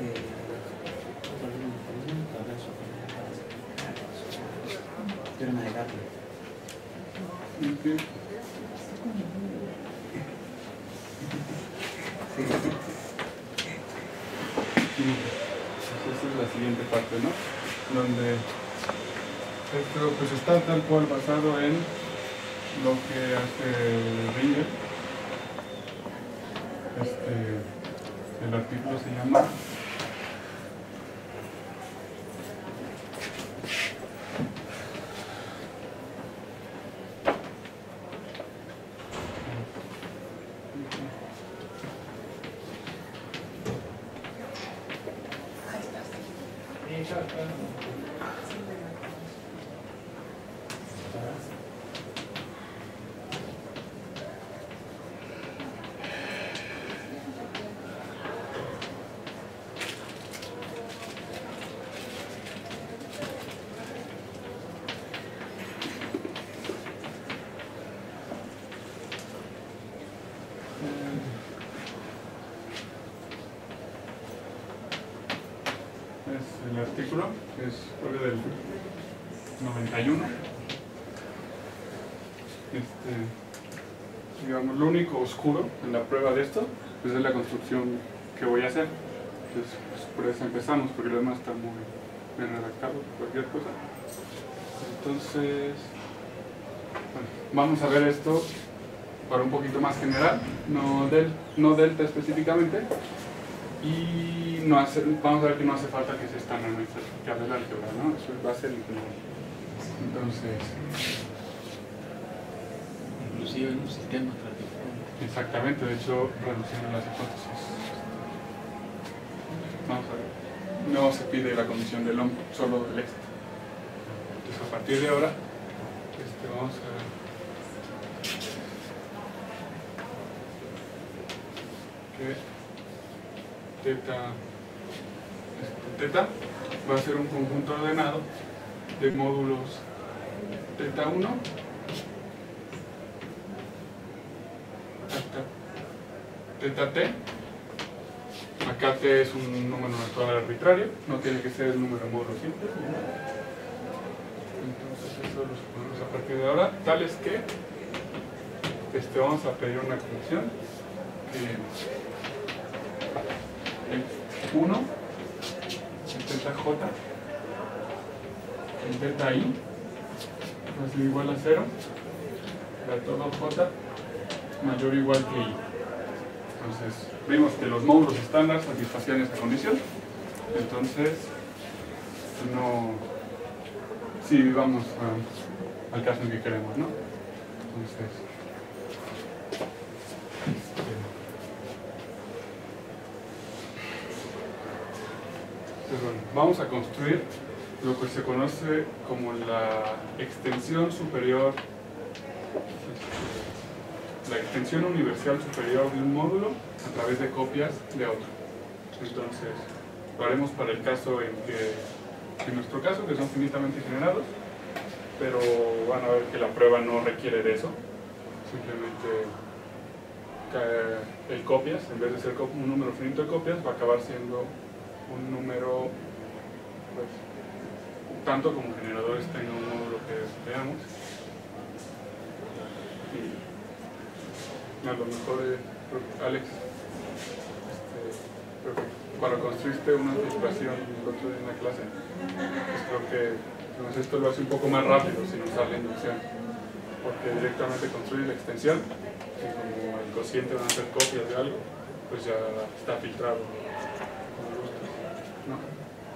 Eh, Teorema de Gartner. ok. Sí. Esa es la siguiente parte, ¿no? Donde esto pues está tal cual basado en lo que hace Ringel. Este, el artículo se llama es el artículo, que es que del 91. Este, digamos, lo único oscuro en la prueba de esto pues es la construcción que voy a hacer. Entonces, pues, por eso empezamos, porque lo demás está muy bien redactado, cualquier cosa. Entonces, bueno, vamos a ver esto para un poquito más general, no, del, no delta específicamente, y no hace, vamos a ver que no hace falta que se estandarice que hable el álgebra, ¿no? Eso va a ser. Entonces, Inclusive en un sistema tradicional. exactamente, de hecho, reduciendo las hipótesis. Vamos a ver. No se pide la condición del hombre, solo del este. Entonces, a partir de ahora, este, vamos a ver. Que teta, teta va a ser un conjunto ordenado de módulos teta 1 hasta teta t. Acá t es un número natural arbitrario, no tiene que ser el número módulo simple. Entonces eso lo suponemos a partir de ahora, tal es que este, vamos a pedir una condición que el 1, el teta j, el teta i va a ser igual a 0, para todo j mayor o igual que i. Entonces, vimos que los módulos estándar satisfacían esta condición. Entonces, no. Sí, vamos a- al caso en que queremos, ¿no? Entonces. Vamos a construir lo que se conoce como la extensión superior la extensión universal superior de un módulo a través de copias de otro. Entonces, lo haremos para el caso en que, en nuestro caso, que son finitamente generados, pero van a ver que la prueba no requiere de eso. Simplemente el copias, en vez de ser un número finito de copias, va a acabar siendo un número, pues, tanto como generadores tenga un módulo que veamos. Y a lo mejor, eh, Alex, este, que cuando construiste una anticipación en la clase, pues creo que pues, esto lo hace un poco más rápido sin usar la inducción, porque directamente construye la extensión y como el cociente van a hacer copias de algo, pues ya está filtrado.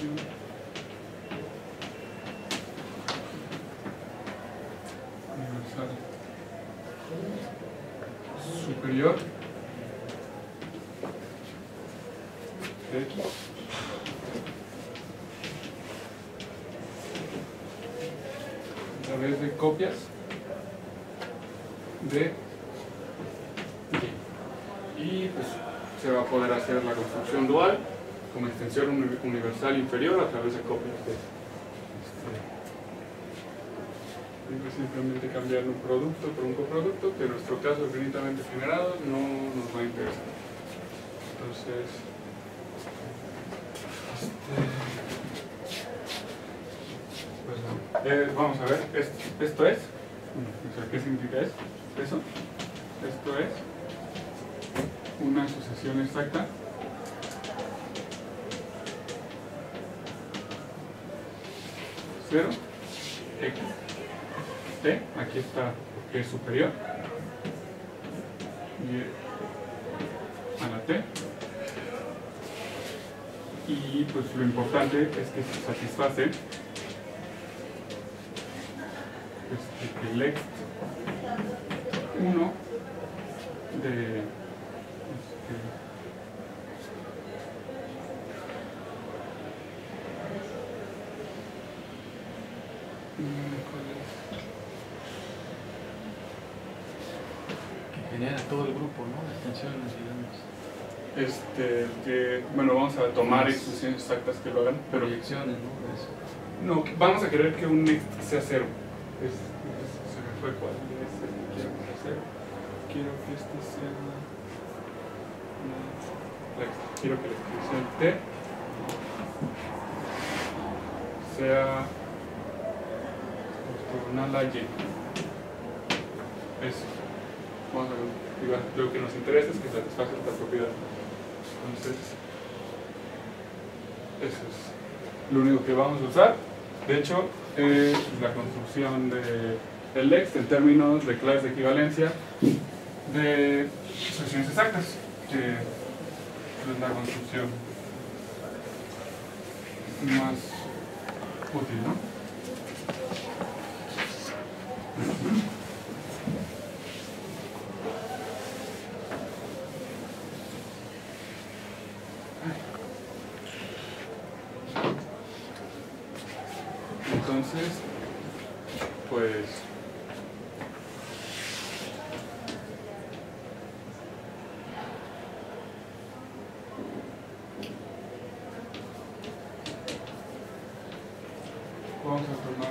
Extensión universal superior. De X. a través de copias de Y. Y pues se va a poder hacer la construcción dual como universal inferior a través de copias de este, simplemente cambiar un producto por un coproducto que en nuestro caso infinitamente generado no nos va a interesar. Entonces, este, pues. Eh, vamos a ver, esto, esto es, o ¿qué significa eso? Eso, esto es una asociación exacta cero x. T, aquí está es superior. Y a la t. Y pues lo importante es que se satisface. Este, el ext 1 de este, mm, ¿cuál es? Que genera todo el Este, que, bueno, vamos a tomar expresiones exactas que lo hagan, pero Proyecciones, ¿no? Eso. no, vamos a querer que un next sea cero. Es, es- se me fue cuál es el que quiero que sea cero. Quiero que este sea. la ex- quiero que la extensión T sea ortogonal a Y. Eso. Vamos a ver. Lo que nos interesa es que satisfaga esta propiedad. Entonces, eso es lo único que vamos a usar. De hecho, es la construcción de, del ext en términos de claves de equivalencia de sucesiones exactas, que es la construcción más útil, ¿no? Entonces, pues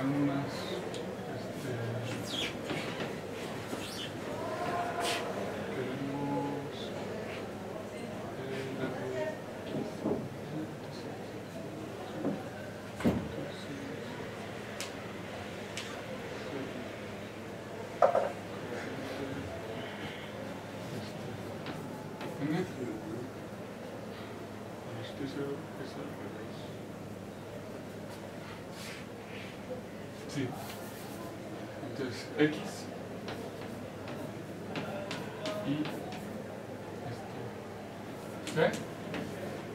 vamos Sí. Entonces, X y esto. ¿Ve?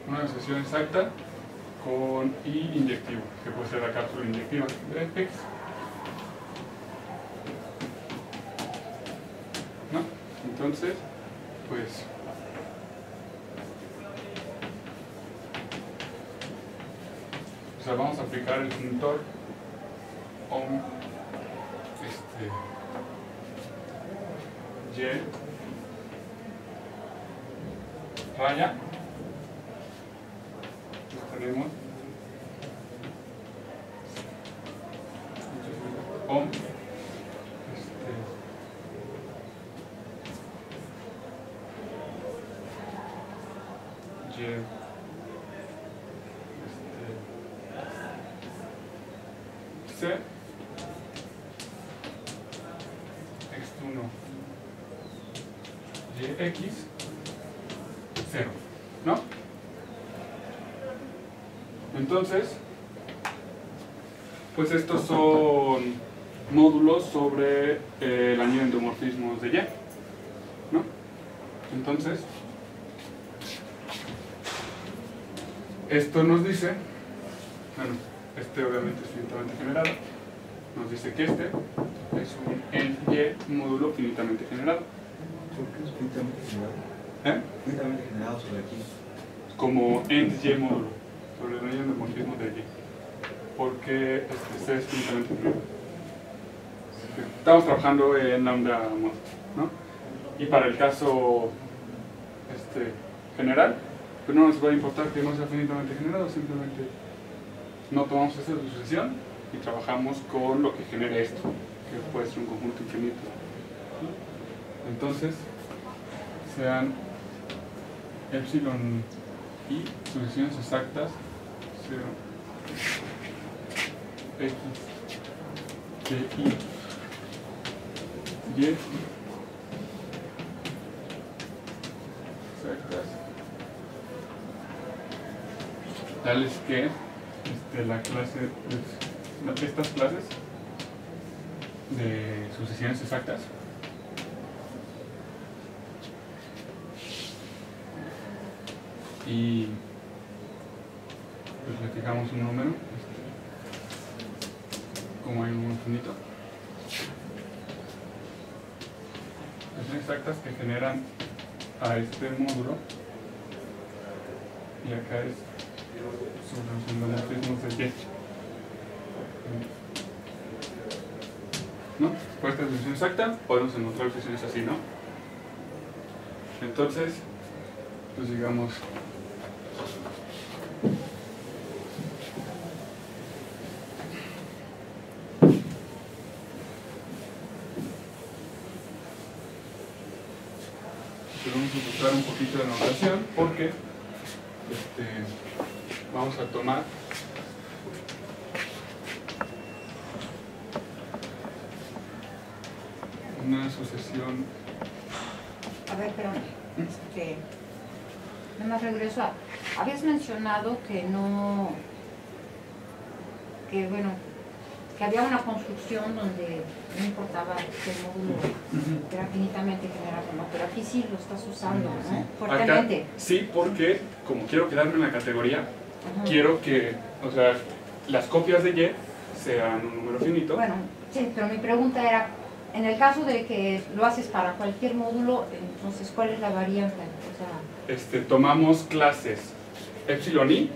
Una asociación exacta con Y inyectivo, que puede ser la cápsula inyectiva de X. ¿No? Entonces, pues... O sea, vamos a aplicar el funtor x 0 ¿no? entonces pues estos son módulos sobre eh, el anillo de endomorfismos de Y ¿no? entonces esto nos dice bueno, este obviamente es finitamente generado nos dice que este es un en Y módulo finitamente generado ¿Por qué es finitamente generado? ¿Eh? Generado sobre aquí. como end Y módulo sobre el anillo de Y porque este, es finitamente estamos trabajando en lambda mod ¿no? y para el caso este, general pues no nos va a importar que no sea finitamente generado simplemente no tomamos esta sucesión y trabajamos con lo que genere esto que puede ser un conjunto infinito entonces sean epsilon y sucesiones exactas 0 x de y y exactas. Tales que este, la clase pues, estas clases de sucesiones exactas y pues le fijamos un número este, como hay un infinito son exactas que generan a este módulo y acá es los endomorfismos de Y ¿no? Por esta definición exacta podemos encontrar definiciones así, ¿no? Entonces, pues digamos pues vamos a buscar un poquito de notación porque este, vamos a tomar una sucesión A ver, pero este, nada más regreso a, habías mencionado que no, que bueno, que había una construcción donde no importaba que el módulo era finitamente generado, ¿no? Pero aquí sí lo estás usando, ¿no? Acá, Fuertemente. sí, porque como quiero quedarme en la categoría, Ajá. quiero que, o sea, las copias de Y sean un número finito. Bueno, sí, pero mi pregunta era, en el caso de que lo haces para cualquier módulo, entonces, ¿cuál es la variante? O sea, Este, tomamos clases epsilon i,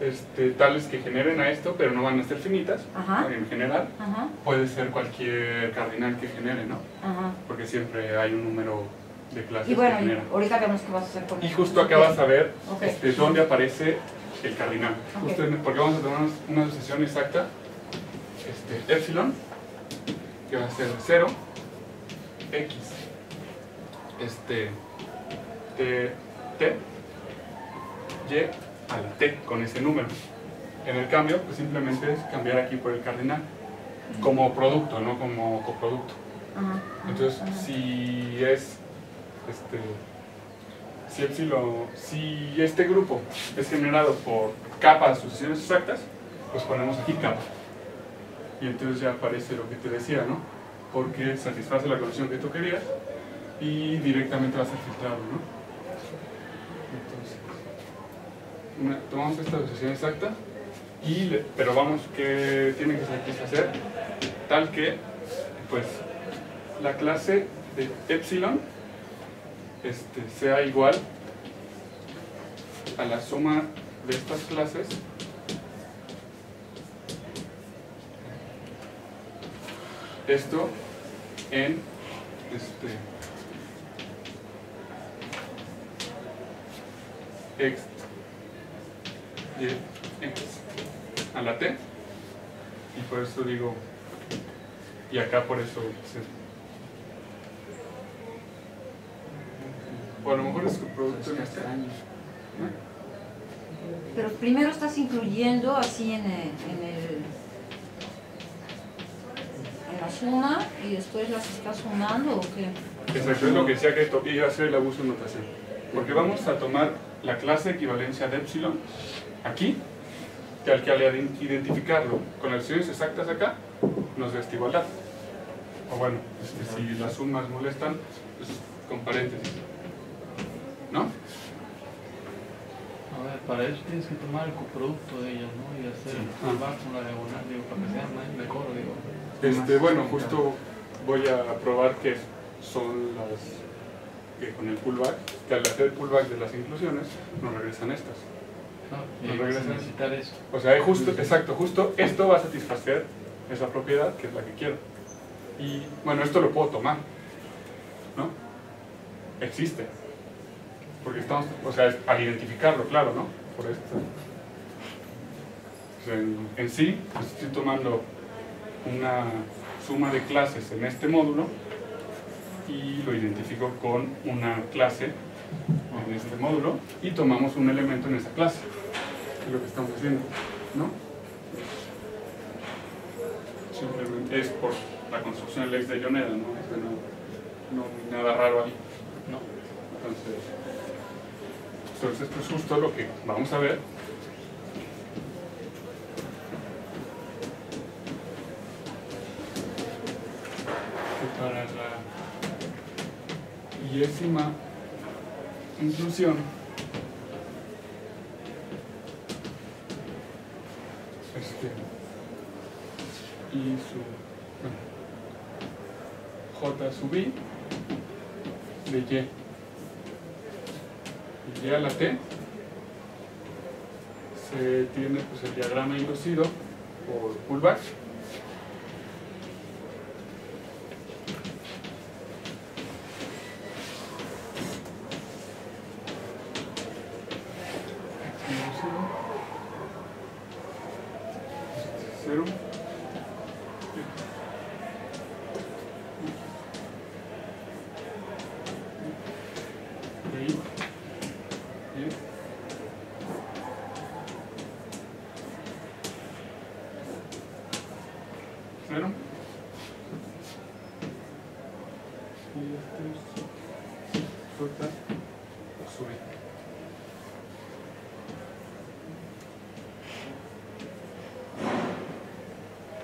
este, tales que generen a esto, pero no van a ser finitas, Ajá. en general. ajá, Puede ser cualquier cardinal que genere, ¿no? ajá. Porque siempre hay un número de clases Y bueno, que y generan. ahorita vemos qué vas a hacer con Y justo acá vas a ver este, dónde aparece el cardinal. Ok. Justo en- porque vamos a tomar una, sucesión exacta, este, epsilon, que va a ser 0, x, este, t, t, y a la t con ese número. En el cambio, pues simplemente es cambiar aquí por el cardinal, como producto, no como coproducto. Entonces, si es, este, si epsilon, si este grupo es generado por capas de sucesiones exactas, pues ponemos aquí capa. Y entonces ya aparece lo que te decía, ¿no? Porque satisface la condición que tú querías y directamente va a ser filtrado, ¿no? Entonces, tomamos esta sucesión exacta, y pero vamos que tiene que satisfacer tal que, pues, la clase de epsilon este, sea igual a la suma de estas clases. Esto en este y x a la t y por eso digo y acá por eso se- o a lo mejor es tu producto en este extraño. Pero primero estás incluyendo así en el, en el en la suma y después las estás sumando o qué? Exacto, es lo que decía que to- iba a ser el abuso de notación. Porque vamos a tomar la clase equivalencia de epsilon aquí, que al que al ident- identificarlo con las acciones exactas acá, nos da esta igualdad. O bueno, este, si las sumas molestan, pues con paréntesis. ¿No? A ver, para eso tienes que tomar el coproducto de ellas, ¿no? Y hacer Sí. con la diagonal, digo, para que sea más mejor, digo. Este, bueno, justo voy a probar que son las que con el pullback, que al hacer el pullback de las inclusiones, nos regresan estas. No, Nos y vas a regresan. necesitar eso. O sea, justo, exacto, justo esto va a satisfacer esa propiedad que es la que quiero. Y bueno, esto lo puedo tomar, ¿no? Existe. Porque estamos, o sea, es al identificarlo, claro, ¿no? Por esto. O sea, en, en sí, pues estoy tomando una suma de clases en este módulo y lo identifico con una clase en este módulo y tomamos un elemento en esa clase es lo que estamos haciendo, ¿no? Simplemente es por la construcción del ex de Yoneda, ¿no? Es no, no hay nada raro ahí. No. Entonces, entonces esto es justo lo que vamos a ver. Que para la yésima inclusión este y su bueno, j sub i de y. Y a la t se tiene pues el diagrama inducido por pullback inducido cero de ahí y cero y este es j sub i.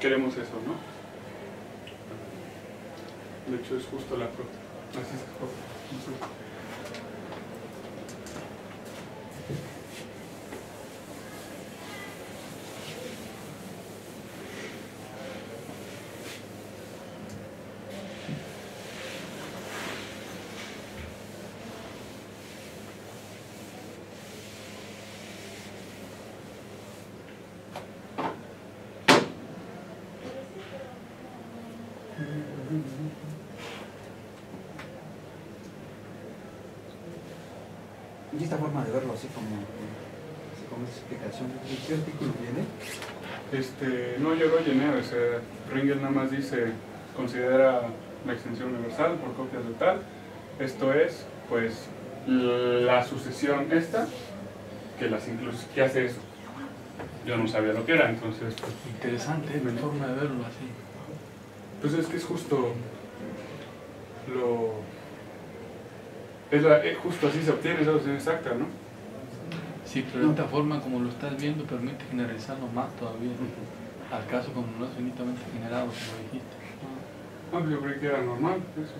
queremos eso, ¿no? De hecho es justo la pro. Así es. justo. Y esta forma de verlo así como, así como esa explicación, ¿de qué artículo viene? Este, no, yo lo llené, o sea, Ringel nada más dice, considera la extensión universal por copias de tal. Esto es, pues, la sucesión esta, que las inclus que hace eso. Yo no sabía lo que era, entonces, pues, Interesante, tu forma de verlo así. pues es que es justo lo... Es la- eh, justo así se obtiene esa solución exacta, ¿no? Sí, pero de esta forma, como lo estás viendo, permite generalizarlo más todavía. Al caso como no es finitamente generado, como dijiste. Ah, pues yo creí que era normal, eso.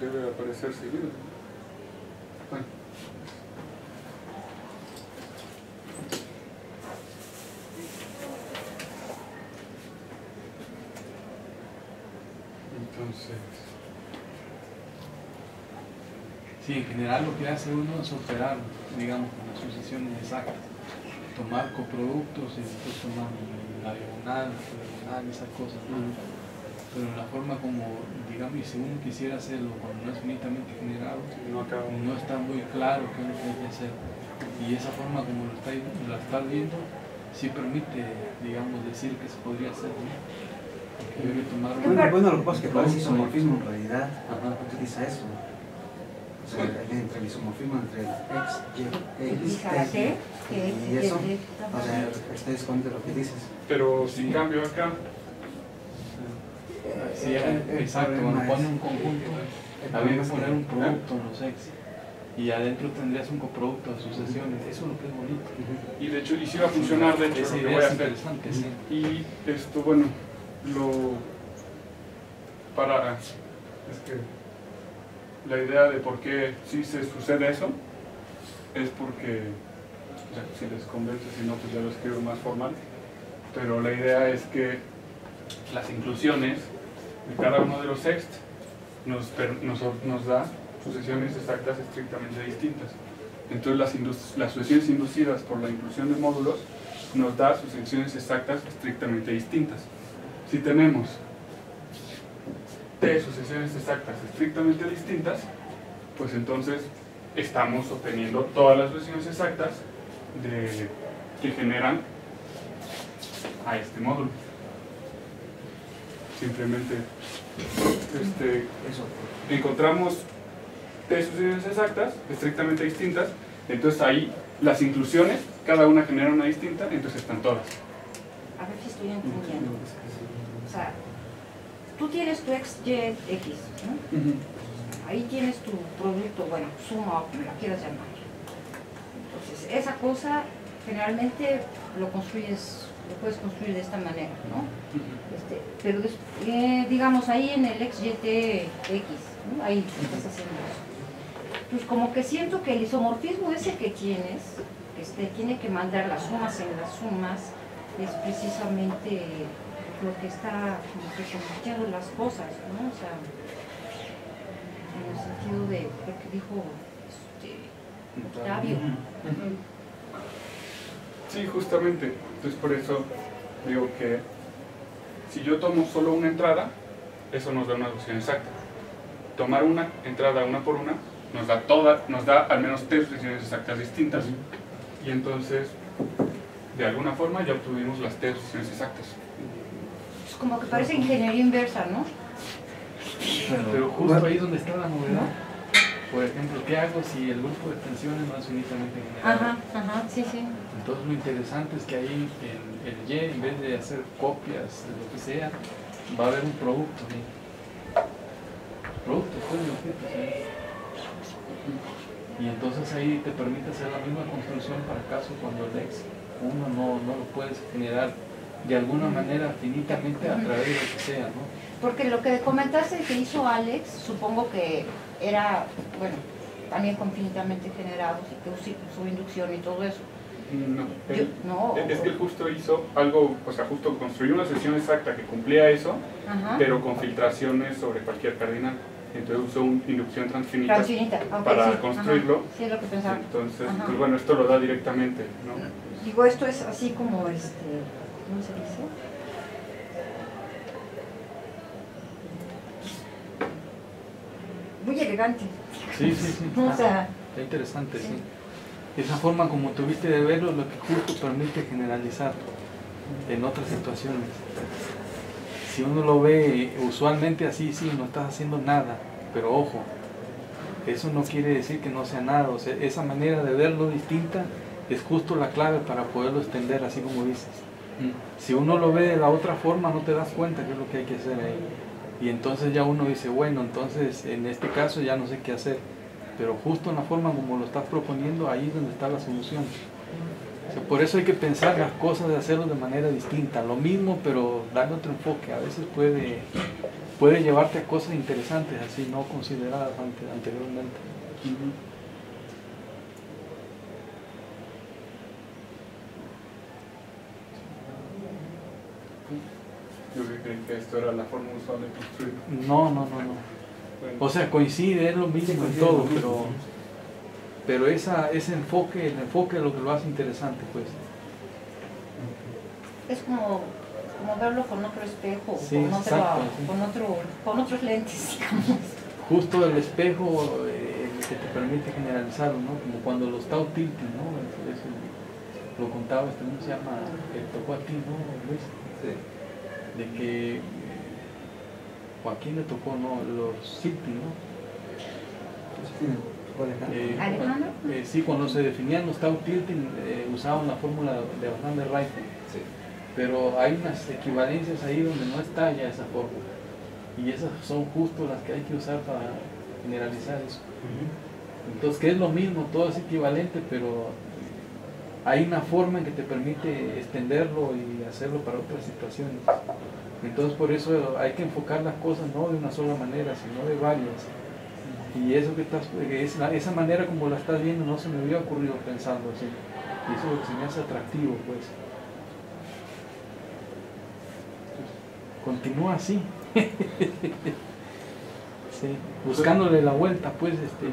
Debe aparecer seguido. Sí, en general lo que hace uno es operar, digamos, con las sucesiones exactas. Tomar coproductos y después tomar la diagonal, la diagonal, esas cosas. ¿no? Pero la forma como, digamos, y si uno quisiera hacerlo cuando no es finitamente generado, No está muy claro qué es lo que hay que hacer. Y esa forma como lo está, la estás viendo, sí permite, digamos, decir que se podría hacer. ¿no? Tomar Bueno, bueno, lo que pasa es que parece isomorfismo en realidad Ajá. utiliza eso. Entre el isomorfismo entre el X, Y, Y X, eso, o sea, este es con lo que dices. Pero sin cambio acá, Sí, El- el exacto, problema cuando ponen es- un conjunto, había que poner un producto en los ex. Y adentro tendrías un coproducto de sucesiones. Eso es lo que es bonito. y de hecho, y si va a funcionar, de hecho, lo que voy a es hacer. interesante, sí. Y esto, bueno, lo. Para. Es que. La idea de por qué sí se sucede eso es porque. Sea, si les convence, si no, pues ya lo escribo más formal. Pero la idea es que las inclusiones de cada uno de los sext nos, nos, nos da sucesiones exactas estrictamente distintas. Entonces las, las sucesiones inducidas por la inclusión de módulos nos da sucesiones exactas estrictamente distintas. Si tenemos T sucesiones exactas estrictamente distintas, pues entonces estamos obteniendo todas las sucesiones exactas de, que generan a este módulo. Simplemente este, Eso. encontramos tres sucesiones exactas, estrictamente distintas, entonces ahí las inclusiones, cada una genera una distinta, entonces están todas. A ver si estoy entendiendo. O sea, tú tienes tu ex, y, x, ¿no? Ahí tienes tu producto, bueno, suma o como la quieras llamar. Entonces, esa cosa generalmente lo construyes, lo puedes construir de esta manera, ¿no? Este, pero eh, digamos ahí en el XYTX, ¿no? ahí estás haciendo eso. Pues como que siento que el isomorfismo ese que tienes, que este, tiene que mandar las sumas en las sumas, es precisamente lo que está como que convirtiendo las cosas, ¿no? O sea, en el sentido de lo que dijo este, Octavio. Sí, justamente. Entonces por eso digo que si yo tomo solo una entrada, eso nos da una solución exacta. Tomar una entrada una por una nos da toda, nos da al menos tres soluciones exactas distintas. Y entonces, de alguna forma ya obtuvimos las tres soluciones exactas. Como que parece ingeniería inversa, ¿no? Pero justo ahí es donde está la novedad. Por ejemplo, ¿qué hago si el grupo de extensiones no es finitamente generado? Ajá, ajá, sí, sí. Entonces lo interesante es que ahí el, el Y, en vez de hacer copias de lo que sea, va a haber un producto. ¿sí? Producto, pues, de objetos. ¿sí? Y entonces ahí te permite hacer la misma construcción para caso cuando el ex uno no, no lo puedes generar de alguna manera finitamente a través de lo que sea, ¿no? Porque lo que comentaste que hizo Alex, supongo que era, bueno, también con finitamente generados y que usó- usó inducción y todo eso. No, Yo- él- no. es que él justo hizo algo, o sea, justo construyó una sesión exacta que cumplía eso, Ajá. pero con filtraciones sobre cualquier cardinal. Entonces usó una inducción transfinita Transfinita, ok, para sí, ajá. construirlo. Sí, es lo que pensaba. Entonces, Ajá. pues bueno, esto lo da directamente, ¿no? Digo, esto es así como este, ¿cómo se dice? Muy elegante. Sí, sí, sí. O sea, Está interesante, Sí. sí. Esa forma como tuviste de verlo, lo que justo permite generalizar en otras situaciones. Si uno lo ve usualmente así, sí, no estás haciendo nada, pero ojo, eso no quiere decir que no sea nada. O sea, esa manera de verlo distinta es justo la clave para poderlo extender, así como dices. Si uno lo ve de la otra forma, no te das cuenta qué es lo que hay que hacer ahí. Y entonces ya uno dice, bueno, entonces en este caso ya no sé qué hacer. Pero justo en la forma como lo estás proponiendo, ahí es donde está la solución. Por eso hay que pensar las cosas de hacerlo de manera distinta. Lo mismo, pero darle otro enfoque. A veces puede, puede llevarte a cosas interesantes, así no consideradas ante- anteriormente. Yo creí que esto era la forma usual de construir. No, no, no, no. Bueno, O sea, coincide, es lo mismo en todo, pero, pero esa, ese enfoque, el enfoque es lo que lo hace interesante, pues. Es como, como verlo con otro espejo, Sí, con, otro, exacto, sí. con, otro, con otros lentes, digamos. Justo el espejo eh, el que te permite generalizarlo, ¿no? Como cuando lo está tilting, ¿no? Eso lo contaba este, ¿cómo se llama? Que tocó a ti, ¿no, Luis? Sí. De que eh, Joaquín le tocó, ¿no? Los tilting, ¿no? Eh, ¿Alejandro? eh, sí, cuando se definían los tau tilting eh, usaban la fórmula de Van der Ruyten, Sí. pero hay unas equivalencias ahí donde no está ya esa fórmula. Y esas son justo las que hay que usar para generalizar eso. Entonces, que es lo mismo, todo es equivalente, pero hay una forma en que te permite extenderlo y hacerlo para otras situaciones. Entonces, por eso hay que enfocar las cosas no de una sola manera, sino de varias. Y eso que estás, la- esa manera como la estás viendo no se me había ocurrido pensando así. Y eso es lo que se me hace atractivo, pues. Continúa así. sí, buscándole la vuelta, pues, este, es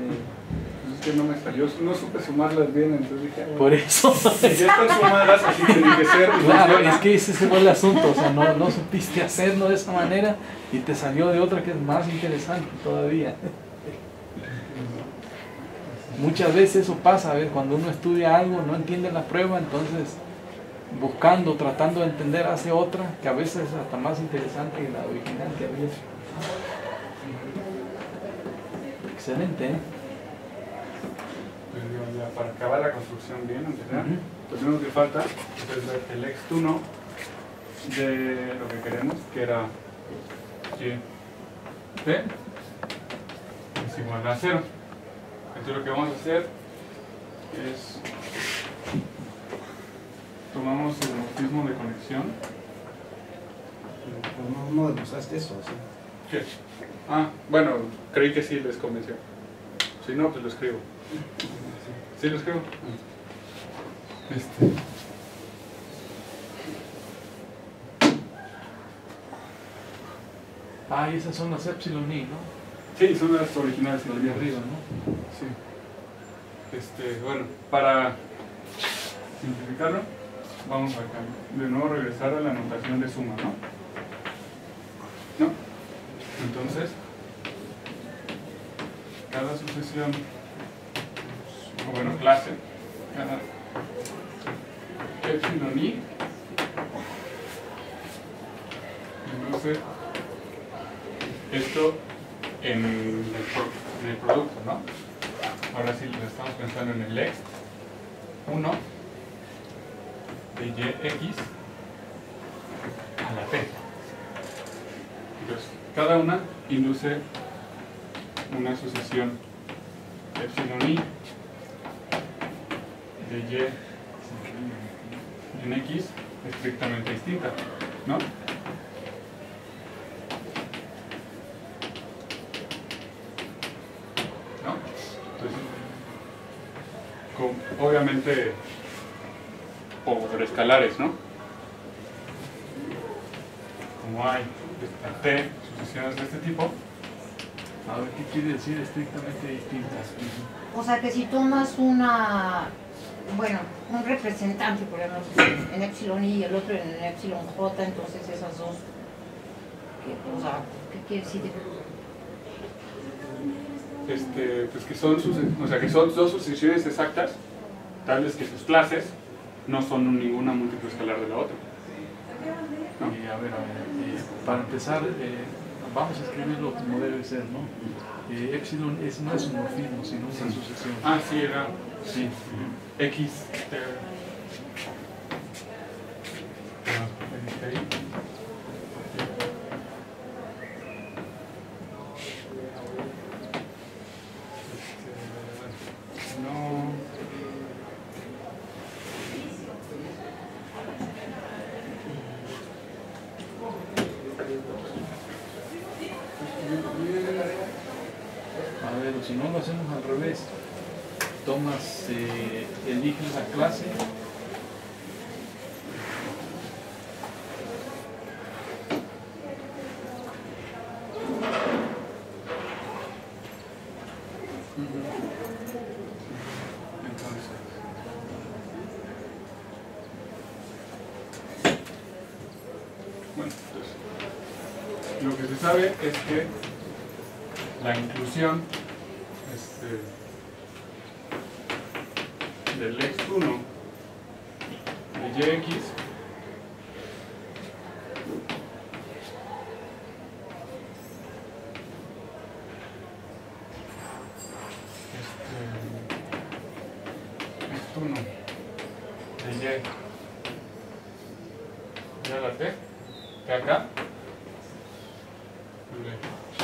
que no me salió, no supe sumarlas bien, entonces dije, ah, por eso. si ya están sumadas, así tiene que ser. Claro, es que ese fue el asunto, o sea, no, no supiste hacerlo de esa manera y te salió de otra que es más interesante todavía. Muchas veces eso pasa, a ver, cuando uno estudia algo, no entiende la prueba, entonces buscando, tratando de entender, hace otra que a veces es hasta más interesante que la original que había. Excelente, ¿eh? Pues ya para acabar la construcción bien, aunque sea, lo único que falta es el ex1 de lo que queremos, que era y t es igual a 0. Entonces lo que vamos a hacer es tomamos el morfismo de conexión. No, no demostraste eso, ¿sí? ¿Qué? Ah, bueno, creí que sí les convenció. Si no, pues lo escribo. ¿Sí lo escribo? Este. Ah, y esas son las Epsilon I, ¿no? Sí, son las originales de arriba, ¿no? Sí. Este, bueno, para simplificarlo, vamos a cam- de nuevo regresar a la notación de suma, ¿no? ¿No? Entonces, cada sucesión, bueno, clase, epsilon i, entonces, esto en el, producto, ¿no? Ahora sí, lo estamos pensando en el ext 1 de yx a la t. Entonces, cada una induce una sucesión epsilon i de y en x estrictamente distinta, ¿no? ¿no? Entonces, obviamente por escalares, ¿no? Como hay T, sucesiones de este tipo, A ver, ¿qué quiere decir estrictamente distintas? O sea que si tomas una, bueno, un representante, por ejemplo, en epsilon i y el otro en epsilon j, entonces esas dos, que, o sea, ¿qué quiere decir? este, pues que son, suce- o sea, que son dos sucesiones exactas, tales que sus clases no son un- ninguna múltiplo escalar de la otra. ¿No? Eh, a ver, a ver, eh, para empezar, eh, vamos a escribirlo como debe ser, ¿no? Eh, epsilon es, no es un morfismo, sino una sucesión. Ah, sí, era Sí. X. eh, ah, ahí. Este, No. A ver, o si no lo hacemos al revés, tomas, eh, eliges la clase, lo que se sabe es que la inclusión este, del x1 de yx este, x1 de y ya la t de acá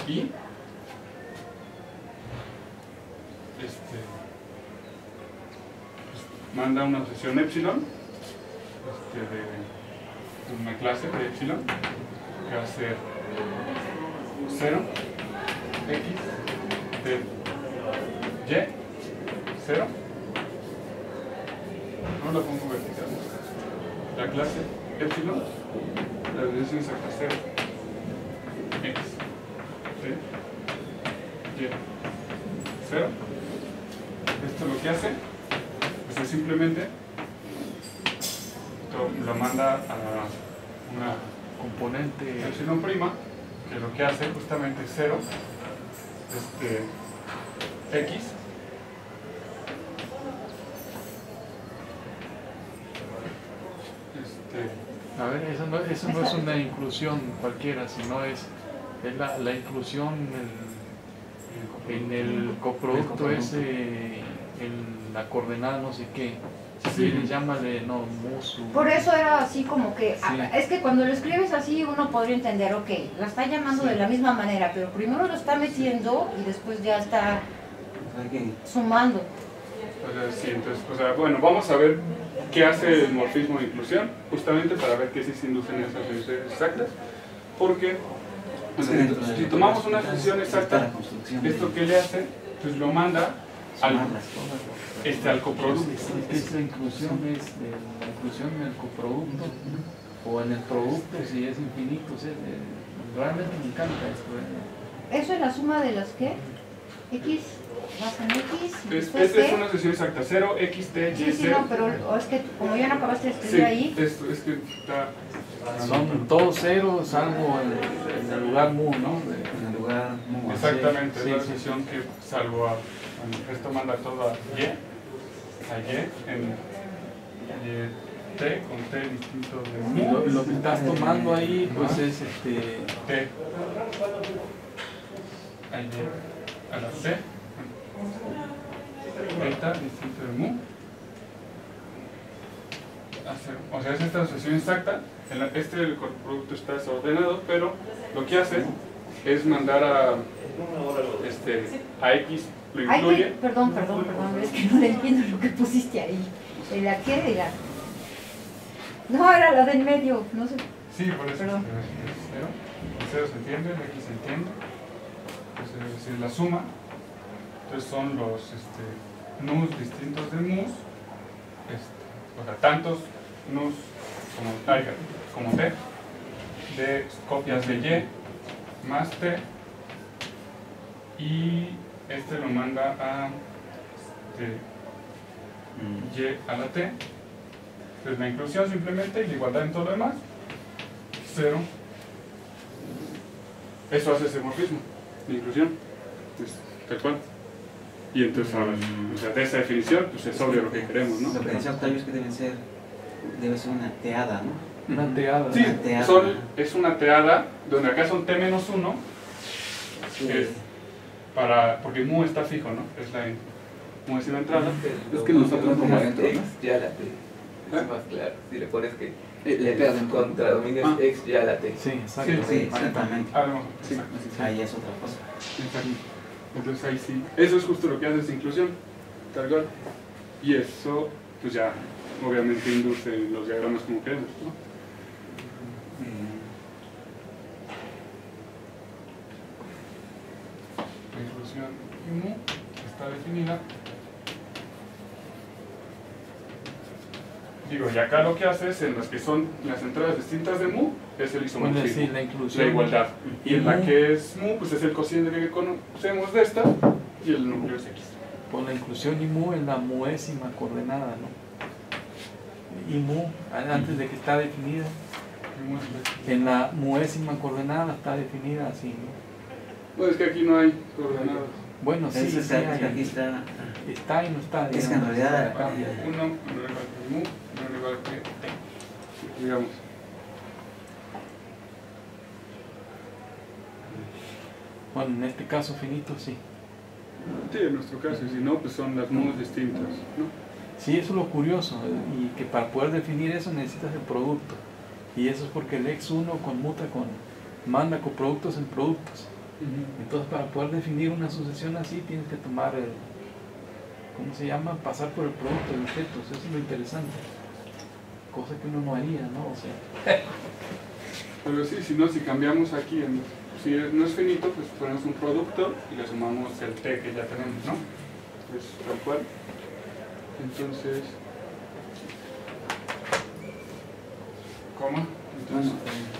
y este pues, manda una sesión epsilon este, de una clase de epsilon que va a ser 0 x de y 0 no la pongo vertical la clase epsilon la dirección es acá 0 x de y 0 esto lo que hace pues es simplemente esto lo manda a una Componente. prima que lo que hace justamente es 0 este x este A ver, eso no, eso no es una inclusión cualquiera, sino es, es la, la inclusión en, en el coproducto ese, en la coordenada no sé qué. Sí. Llámale, no, musu. Por eso era así como que, Sí. ah, es que cuando lo escribes así uno podría entender, ok, la está llamando Sí. de la misma manera, pero primero lo está metiendo y después ya está sumando. O sea, sí, entonces, o sea, bueno, vamos a ver qué hace el morfismo de inclusión, justamente para ver qué sí se inducen esas relaciones exactas, porque o sea, dentro de si tomamos una función exacta, esto que le hace, pues lo manda al, sumarlas todas. este, al coproducto. Es que esa inclusión es de la inclusión en el coproducto o en el producto si es infinito. o sea, eh, realmente me encanta esto. eh. Eso es la suma de las que x más en x Es, esta es una sesión exacta, 0, x, t, y, Sí, sí, 0. no, pero o es que como ya no acabaste de Sí, escribir ahí, esto, es que está... Son todos ceros, salvo en, en el lugar mu, ¿no? De- En el lugar mu. Exactamente, Sí, es la sí, sí. sesión que salvo a... bueno, esto manda todo a y, a y en y, t con t distinto de lo, lo que estás tomando ahí, pues es este. T a y a la c delta distinto de mu o sea es esta asociación exacta en la- este el producto está desordenado pero lo que hace es mandar a este a x lo Ay, incluye que- perdón, perdón, perdón, es que no le entiendo lo que pusiste ahí. ¿De la qué? La... No, era la del medio, no sé. sí por eso Perdón. cero el cero se entiende el x se entiende pues, es decir la suma entonces son los este, nus distintos de mus este, o sea tantos nus como, ay, como t de copias de y más t y este lo manda a de Mm. y a la t. Entonces la inclusión simplemente y la igualdad en todo lo demás, cero. Eso hace ese morfismo, la inclusión, tal cual. Y entonces, ahora, o sea, de esa definición, pues es obvio lo que queremos, ¿no? Lo que decía Octavio es que deben ser, debe ser una teada, ¿no? Una teada. Sí, Una teada. son, es una teada, donde acá son t menos 1, Es- para, porque mu está fijo, ¿no? Es la mu es la entrada. Es que nosotros como ¿no? ya la T. Es más claro. Si le pones que Eh, Le pegas en contra dominio Ah. es X, ya la T. Sí, exacto. Sí, Sí, exactamente. Ah, no, Sí. Ahí es otra cosa. Exacto. Entonces ahí sí. Eso es justo lo que hace esa inclusión, tal cual. Y eso, pues ya, obviamente induce los diagramas como queremos, ¿no? La inclusión mu está definida. Digo, y acá lo que hace es en las que son las entradas distintas de mu, es el isomorfismo. la inclusión. La igualdad. Y en la que es mu, pues es el cociente que conocemos de esta, y el núcleo es x. Con la inclusión y mu en la muésima coordenada, ¿no? Y mu, antes de que está definida. En la muésima coordenada está definida así, ¿no? Pues es que aquí no hay coordenadas. Bueno, sí, está- hay. aquí está. Está y no está. Es que en realidad- cambia. Uno no igual que. Digamos. Bueno, en este caso finito sí. Sí, en nuestro caso, y si no, pues son las mus distintas, ¿no? Sí, eso es lo curioso, eh, y que para poder definir eso necesitas el producto. Y eso es porque el X1 conmuta con, manda coproductos en productos. Entonces para poder definir una sucesión así tienes que tomar el, ¿cómo se llama? Pasar por el producto de objetos, eso es lo interesante. Cosa que uno no haría, ¿no? O sea, Pero sí, si no, si cambiamos aquí, en- si no es finito, pues ponemos un producto y le sumamos el t que ya tenemos, ¿no? Es tal cual. Entonces, coma, entonces, Bueno, eh,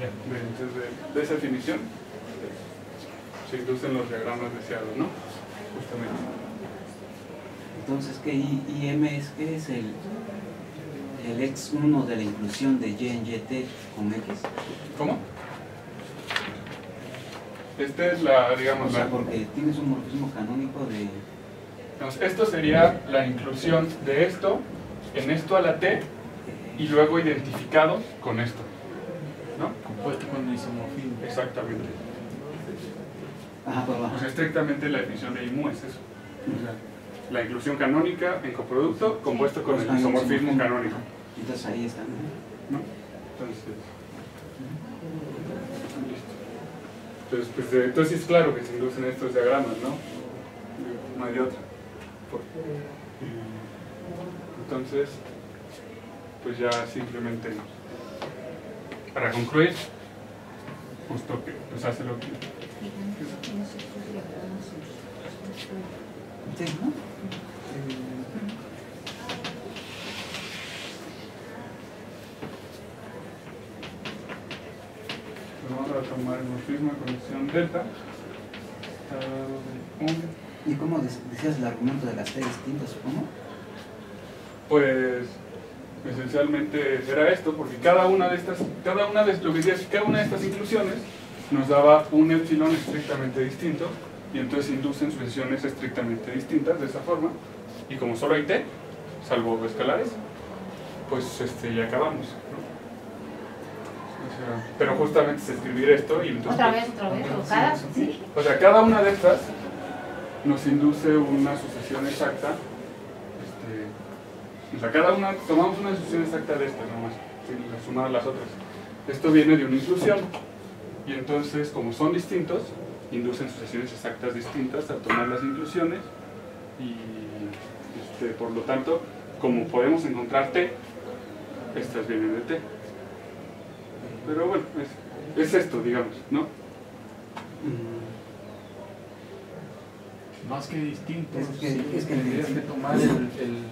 ya, de, entonces de, de esa definición se inducen los diagramas deseados, ¿no? Justamente. Entonces, ¿qué IM es? ¿Qué es el, el X1 de la inclusión de Y en YT con X? ¿Cómo? Esta es la, O digamos, sea, la, porque tienes un morfismo canónico de... Entonces, esto sería la inclusión de esto en esto a la T y luego identificado con esto. ¿No? compuesto con isomorfismo. Exactamente. Ajá, por O sea, estrictamente la definición de IMU es eso. O sea, la inclusión canónica en coproducto compuesto con el isomorfismo canónico. Entonces ahí está. ¿no? ¿No? Entonces. Listo. Entonces, pues, eh, entonces es claro que se inducen estos diagramas, ¿no? No hay de otra. Entonces, pues ya simplemente, para concluir, justo que pues hace lo que... Pues vamos a tomar el morfismo de conexión delta. ¿Y cómo de- decías el argumento de las T distintas, supongo? Pues esencialmente era esto, porque cada una de estas, cada una de lo que decía cada una de estas inclusiones nos daba un epsilon estrictamente distinto y entonces inducen sucesiones estrictamente distintas de esa forma y como solo hay t, salvo escalares, pues este, ya acabamos. ¿no? O sea, pero justamente es escribir esto y entonces... Otra vez, otra vez, cada, sí. O sea, cada una de estas nos induce una sucesión exacta. O sea, cada una, tomamos una sucesión exacta de estas nomás, sin sumar a las otras. Esto viene de una inclusión. Y entonces, como son distintos, inducen sucesiones exactas distintas al tomar las inclusiones. Y este, por lo tanto, como podemos encontrar T, estas vienen de T. Pero bueno, es, es esto, digamos, ¿no? Mm, Más que distintos, Es que- sí, es que- tendrías que tomar el, el-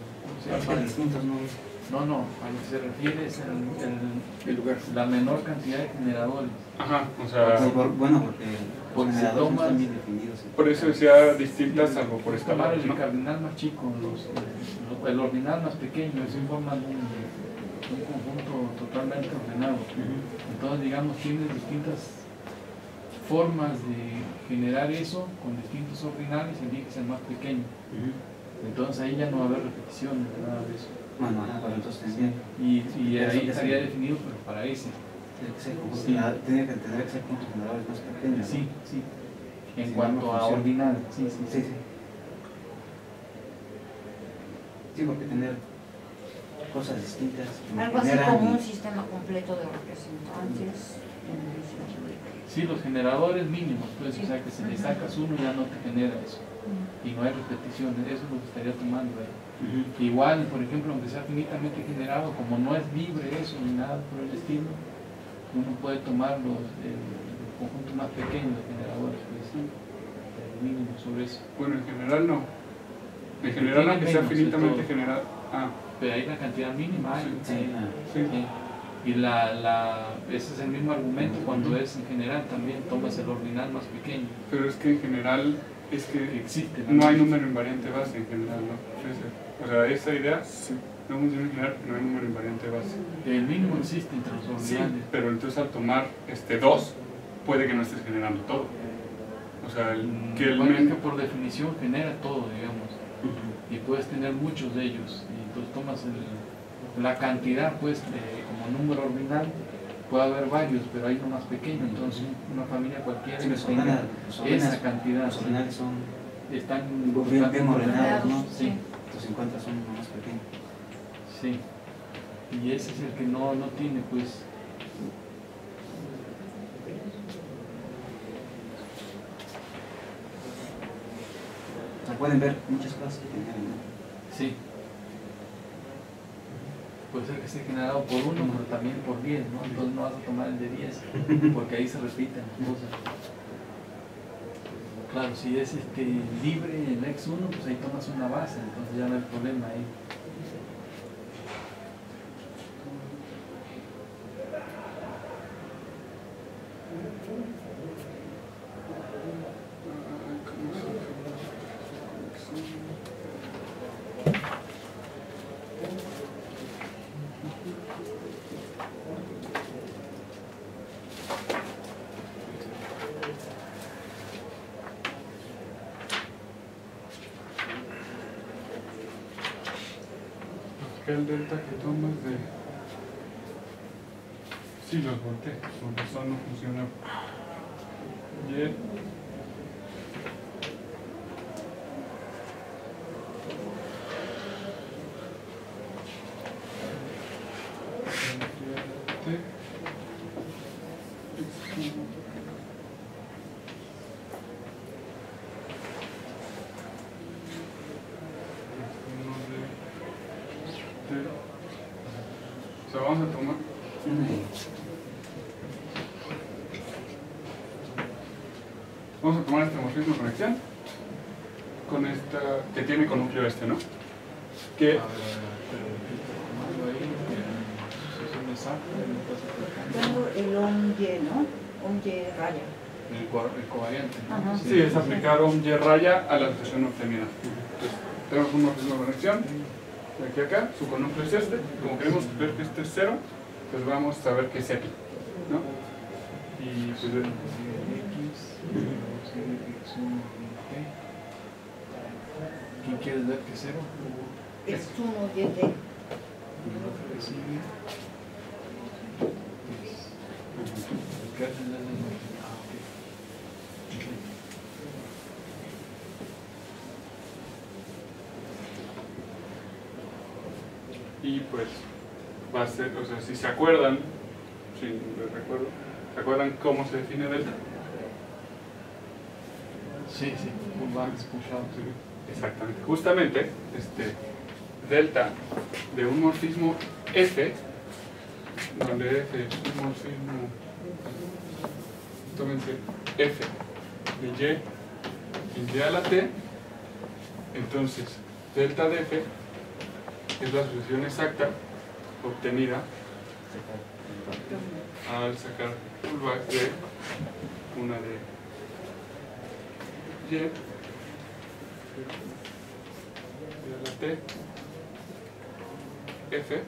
no... No, no, a lo que se refiere es el, el- el lugar, la menor cantidad de generadores. Ajá, o sea... Por- bueno, porque los si generadores tomas- están bien definidos. Por eso decía distintas salvo por tomar escalares, el ¿no? cardinal más chico, los- el, el ordinal más pequeño, eso forman un, un conjunto totalmente ordenado. Entonces, digamos, tienes distintas formas de generar eso con distintos ordinales y el más pequeño. Entonces ahí ya no va a haber repeticiones, nada de eso. Bueno, ajá, pero entonces tendría, Y, y Eso ahí estaría sí. definido, pero para ese. Sí. tendría que tener que ser conjuntos generadores más pequeños. ¿no? Sí, sí. En Sí, cuanto no a ordinal, sí, sí, Sí, sí. Sí, porque tener cosas distintas. Algo así como un sistema completo de representantes. Sí, los generadores mínimos, pues, o sea que si le sacas uno ya no te genera eso. Y no hay repeticiones, eso es lo que estaría tomando ahí. Ujú. Igual, por ejemplo, aunque sea finitamente generado, como no es libre eso ni nada por el estilo, uno puede tomar los, el, el conjunto más pequeño de generadores, pues, el mínimo sobre eso. Bueno, en general no. En general, aunque sea finitamente general. Ah, Pero hay una cantidad mínima. Sí, ah. sí. sí. Y la, la, ese es el mismo argumento cuando es en general también tomas el ordinal más pequeño. Pero es que en general es que existe. no hay número invariante base en general, ¿no? O sea, esa idea no funciona en general, no hay número invariante base. El mínimo existe entre los Sí, ordinales. pero entonces al tomar este 2, puede que no estés generando todo. O sea, el, que el Bueno, es que por definición genera todo, digamos. Y puedes tener muchos de ellos. Y entonces tomas el- la cantidad, pues, de- como número ordinal. Puede haber varios, pero hay uno más pequeño. Entonces, una familia cualquiera Sí, que tenga esa cantidad los ordinales son están bien, bien ordenados, ¿no? Sí, Los 50 son más pequeños. sí. Y ese es el que no, no tiene, pues, pueden ver muchas cosas que generan, ¿no? sí. Puede ser que esté generado por uno, pero también por 10, ¿no? Entonces no vas a tomar el de 10, porque ahí se repiten las cosas. Claro, si es este, libre el X1, pues ahí tomas una base, entonces ya no hay problema ahí. Ay, ¿cómo se llama? Que el delta que tomas de... Sí, los volteé, porque eso no funciona. Y O sea, vamos a tomar Vamos a de conexión con esta que tiene con núcleo este, ¿no? Que. Tengo el ONY, ¿no? ONY raya. El, co- el covariante. sí es aplicar un Y raya a la sucesión obtenida. Entonces, tenemos un morfismo de conexión de aquí a acá, su conúcleo es este. Como queremos ver que este es cero, pues vamos a ver que es EPI, ¿no? Y pues ¿Quién quieres ver que es cero? Es uno de D. Y el otro que sigue es el que hace la ley. Ah, ok. y pues va a ser, o sea, si se acuerdan, si recuerdo, ¿se acuerdan cómo se define delta? Sí, sí, out. Exactamente. Justamente, este, delta de un morfismo F, donde F es un morfismo, justamente F de Y y a la T, entonces delta de F es la sucesión exacta obtenida al sacar pullback de una de Y y a la T F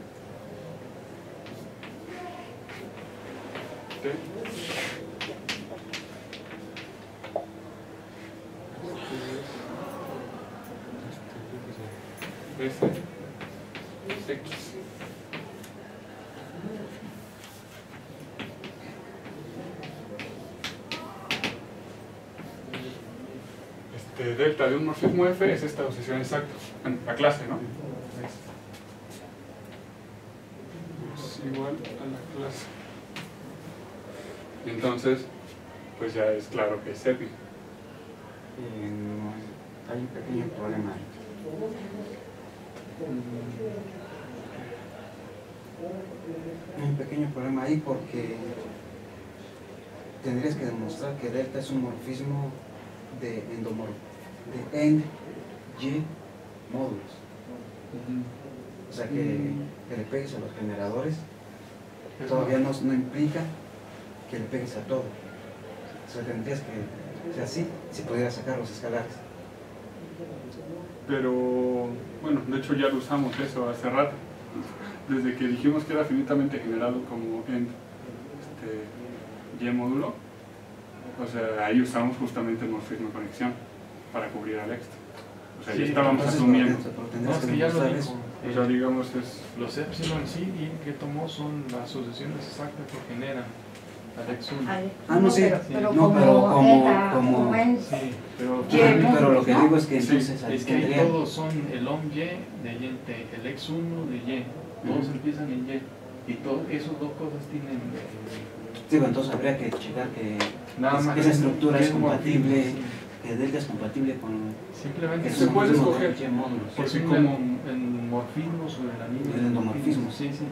T Este es- este, X este, delta de un morfismo F es esta sucesión exacta, la clase, ¿no? Es igual a la clase. Entonces, pues ya es claro que es EPI. Eh, hay un pequeño problema. Hay un pequeño problema ahí porque tendrías que demostrar que delta es un morfismo de endomor de n y módulos. O sea que, que le pegues a los generadores Es todavía no, no implica que le pegues a todo. O sea, tendrías que, o sea, sí, si pudieras sacar los escalares. Pero, bueno, de hecho ya lo usamos eso hace rato. Desde que dijimos que era finitamente generado como en este, Y módulo, o sea, ahí usamos justamente el morfismo de conexión para cubrir al extra. O sea, Sí, ya estábamos Entonces, asumiendo. pero No, es que ya lo dijo. O sea, digamos, es Los epsilon sí y que tomó son las sucesiones exactas que generan al ex 1. Al- Ah, no, sí. pero, Sí. pero No, como, pero como- como- como Sí, pero, Sí, Pero lo que digo es que Sí, entonces ahí es que ahí tendría- todos son el OM Y de el ex 1 de Y, todos Ujú. empiezan en Y. Y todo, esas dos cosas tienen Digo, entonces habría que checar que, nada Es- más. esa estructura es compatible. morfismo, que delta es compatible con sí. Simplemente Se puede escoger. Porque como- en- endomorfismo sobre el anillo. El endomorfismo. Sí, sí.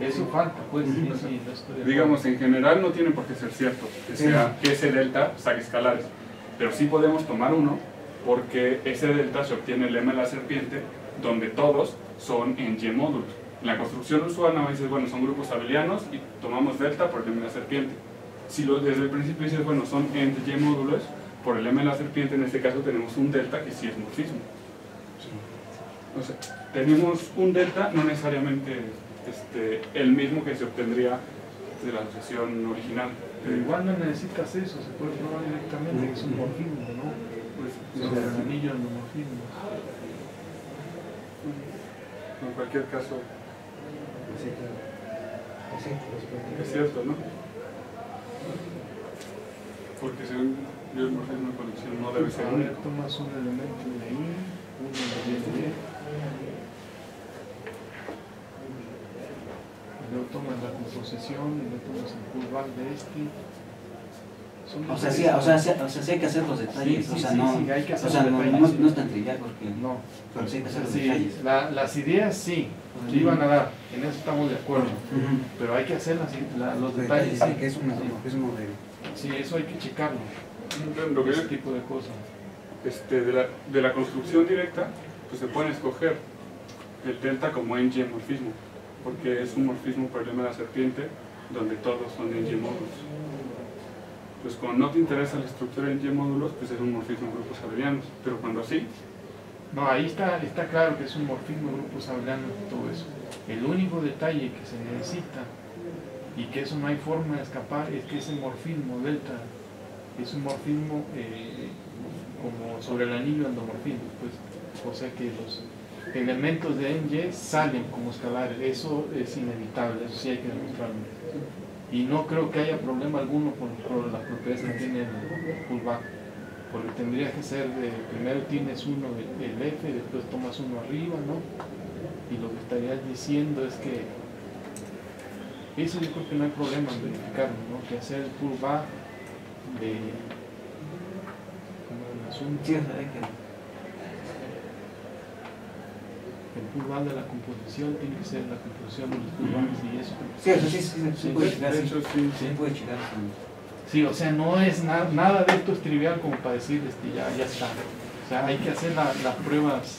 Eso falta, pues, sí, sí. no de Digamos, en general no tiene por qué ser cierto que, Sí. sea, que ese delta saque escalares, pero sí podemos tomar uno porque ese delta se obtiene el lema de la serpiente donde todos son en Y módulos. En la construcción usual más dices, bueno, son grupos abelianos y tomamos delta por el lema de la serpiente. Si lo, desde el principio dices, bueno, son en Y módulos, por el lema de la serpiente, en este caso tenemos un delta que sí es morfismo. O sea, tenemos un delta, no necesariamente este, el mismo que se obtendría de la asociación original. Pero igual no necesitas eso, se puede probar directamente que es un morfismo, ¿no? Pues, Sobre el anillo endomorfismo. en cualquier caso, es cierto, ¿no? Porque según yo el morfismo de conexión no debe ser A ver, único. tomas un elemento de I, uno de Y, luego tomas la composición y luego tomas el pullback de este. O sea, sí, o sea, sí, o sea, sí hay que hacer los detalles, Sí, o sí, sea, sí, no, sí, hay que hacer o sea, no, no- sí. no es tan trivial porque, No, pero sí hay que hacer los sí, detalles. la- las ideas sí, se iban a dar, en eso estamos de acuerdo. Ujú. Pero hay que hacer las, la- los detalles. detalles, sí, que es un Sí. morfismo de... Sí, eso hay que checarlo. Lo que yo- tipo de cosas. este, de, la, de la construcción directa, pues se pueden escoger el delta como en Y morfismo, porque es un morfismo por el lema de la serpiente, donde todos son en Y módulos. Pues cuando no te interesa la estructura en Y módulos, pues es un morfismo en grupos abelianos, pero cuando sí, No, ahí está, está claro que es un morfismo de grupos y todo eso. El único detalle que se necesita y que eso no hay forma de escapar es que ese morfismo delta es un morfismo eh, como sobre el anillo endomorfismo, pues, o sea que los elementos de NY salen como escalares, eso es inevitable, eso sí hay que demostrarlo. Y no creo que haya problema alguno por, por las propiedades que tiene el pullback porque tendría que ser, de, primero tienes uno el F, después tomas uno arriba, ¿no? Y lo que estarías diciendo es que eso yo creo que no hay problema en verificarlo, ¿no? Que hacer el pullback de como el asunto, Sí, o sea, hay que... el pullback de la composición tiene que ser la composición de los pullbacks y eso. Sí, o sea, sí, sí, sí, puede de- de sí. sí, puede con... Sí, o sea, no es nada, nada de esto es trivial como para decir, este, ya, ya está. O sea, hay que hacer la- las pruebas,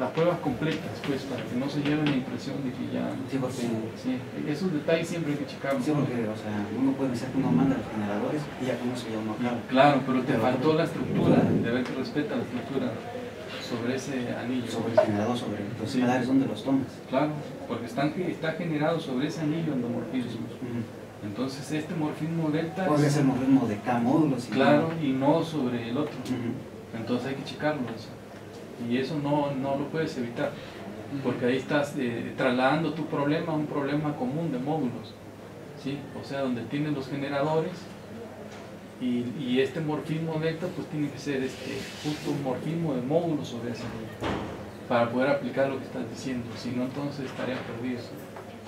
las pruebas completas, pues, para que no se lleven la impresión de que ya... Sí, porque... Sí, esos detalles siempre hay que checarlos. Sí, porque, o sea, uno puede pensar que uno manda los generadores y ya eso ya uno acaba. Claro, pero te Pero- faltó la estructura, de ver que respeta la estructura sobre ese anillo. Sobre el generador, sobre los Sí. ¿dónde los tomas? Claro, porque están, está generado sobre ese anillo endomorfismo. Ujú. Entonces este morfismo delta es, ser morfismo de K módulos. y claro, y no sobre el otro. Entonces hay que checarlo eso. Y eso no, no lo puedes evitar, porque ahí estás eh, trasladando tu problema a un problema común de módulos. ¿sí? O sea, donde tienes los generadores y, y este morfismo delta pues tiene que ser este, justo un morfismo de módulos sobre ese nivel para poder aplicar lo que estás diciendo. Si no, entonces estaría perdido.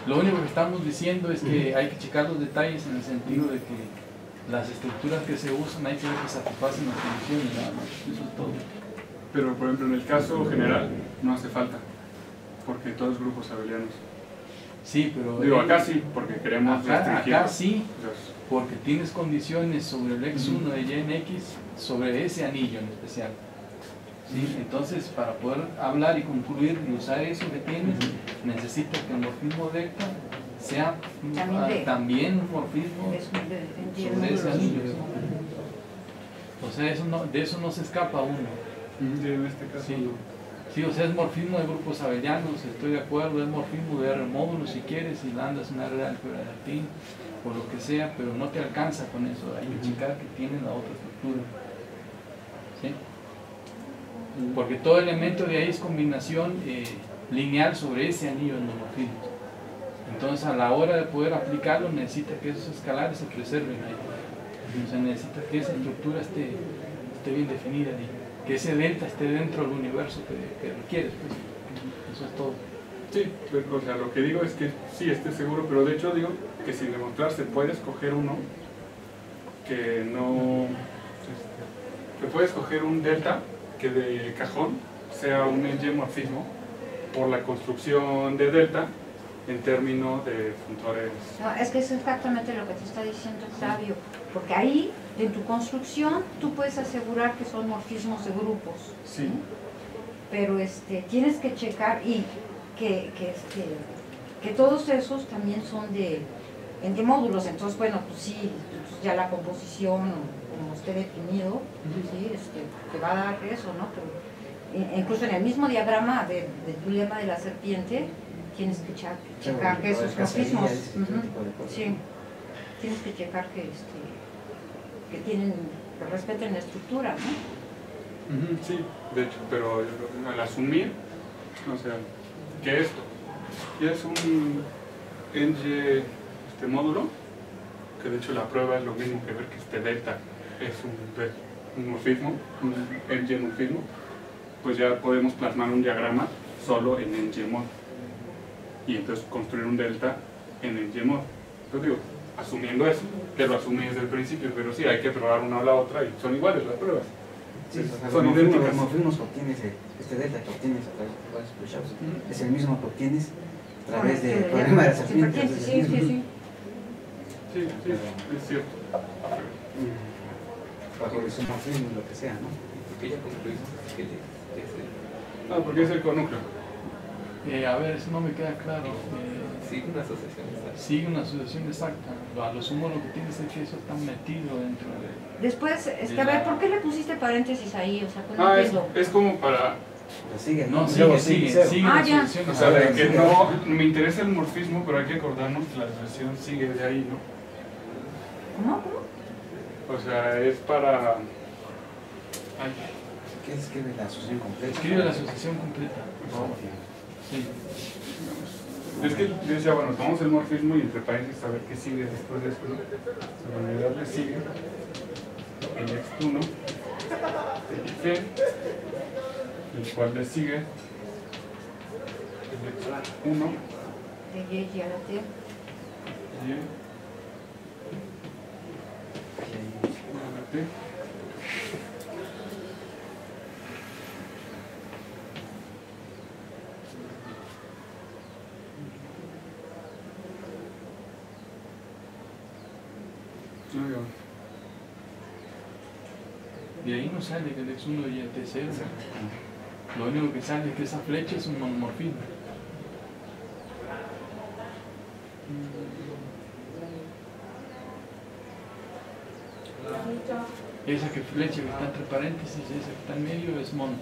Lo único que estamos diciendo es que hay que checar los detalles en el sentido de que las estructuras que se usan hay que ver que satisfacen las condiciones, nada más. Eso es todo. Pero por ejemplo en el caso general no hace falta, porque todos grupos abelianos. Sí, pero... Digo, acá sí, porque queremos acá, restringir. acá sí, porque tienes condiciones sobre el x1 de y en x, sobre ese anillo en especial. ¿Sí? Entonces, para poder hablar y concluir y usar eso que tienes, necesitas que el morfismo delta sea También ah, de- también un morfismo sobre ese anillo. O sea, eso no, de eso no se escapa uno. Sí, en este caso Sí. o sea, es morfismo de grupos abelianos, estoy de acuerdo, es morfismo de R módulo si quieres, si landas una R álgebra de latín, o lo que sea, pero no te alcanza con eso, hay que checar que tiene la otra estructura. ¿Sí? Porque todo elemento de ahí es combinación eh, lineal sobre ese anillo endomorfismo. Entonces, a la hora de poder aplicarlo, necesita que esos escalares se preserven ahí. O sea, necesita que esa estructura esté, esté bien definida ahí. Que ese delta esté dentro del universo que, que requieres. Pues. Eso es todo. Sí, pero, o sea, lo que digo es que sí, esté seguro, pero de hecho digo que sin demostrarse puede escoger uno que no... este, que puede escoger un delta que de cajón sea un morfismo por la construcción de delta en términos de funtores. No, es que es exactamente lo que te está diciendo Octavio, porque ahí, en tu construcción, tú puedes asegurar que son morfismos de grupos, Sí, pero este, tienes que checar y que, que, este, que todos esos también son de, en de módulos, entonces, bueno, pues sí, pues ya la composición, o como esté definido, sí, este, te va a dar eso, ¿no? Pero i- incluso en el mismo diagrama de, tu lema de la serpiente, tienes que checar que esos morfismos... Sí, tienes que checar que, este, que tienen, respeten la estructura, ¿no? Sí, de hecho, pero al asumir, o sea, que esto ya es un ng este módulo, que de hecho la prueba es lo mismo que ver que este delta es un morfismo, un ng morfismo, pues ya podemos plasmar un diagrama solo en ng mod y entonces construir un delta en ng mod. Entonces digo, asumiendo eso, que lo asumí desde el principio, pero sí, hay que probar una o la otra y son iguales las pruebas. Sí, sea, Son los idénticas. los morfismos que obtienes, eh, este delta que obtienes a través de varios push-ups, es el mismo que obtienes a través Con del problema de la sí, serpiente. vertiente, es Sí, el sí, sí. Sí, sí, es cierto. Bajo el isomorfismo y lo que sea, ¿no? Porque ya concluimos que es el- Ah, porque es el conúcleo. Eh, a ver, eso no me queda claro. Eh, sigue una asociación. Sigue una asociación exacta. A lo sumo lo que tienes es que eso está metido dentro de... Después, es que a ver, ¿por qué le pusiste paréntesis ahí? O sea, pues no Ah, es, es como para. Sigue, No, sigue, luego sigue, cero. sigue Ah, la ya. asociación O sea, de que no. Me interesa el morfismo, pero hay que acordarnos que la asociación sigue de ahí, ¿no? ¿Cómo? ¿Cómo? O sea, es para. Ay, ¿Qué escribe la asociación completa? Escribe la asociación completa, por favor. Sí. Es que yo decía, bueno, tomamos el morfismo y entre paréntesis a ver qué sigue después de esto, ¿no? La unidad le sigue el x1, el y, el cual le sigue el x1 De Y y a la T. y la t. No, yo- De ahí no sale que el x1 y el t0. Lo único que sale es que esa flecha es un monomorfismo. Esa que flecha que está entre paréntesis, esa que está en medio es mono.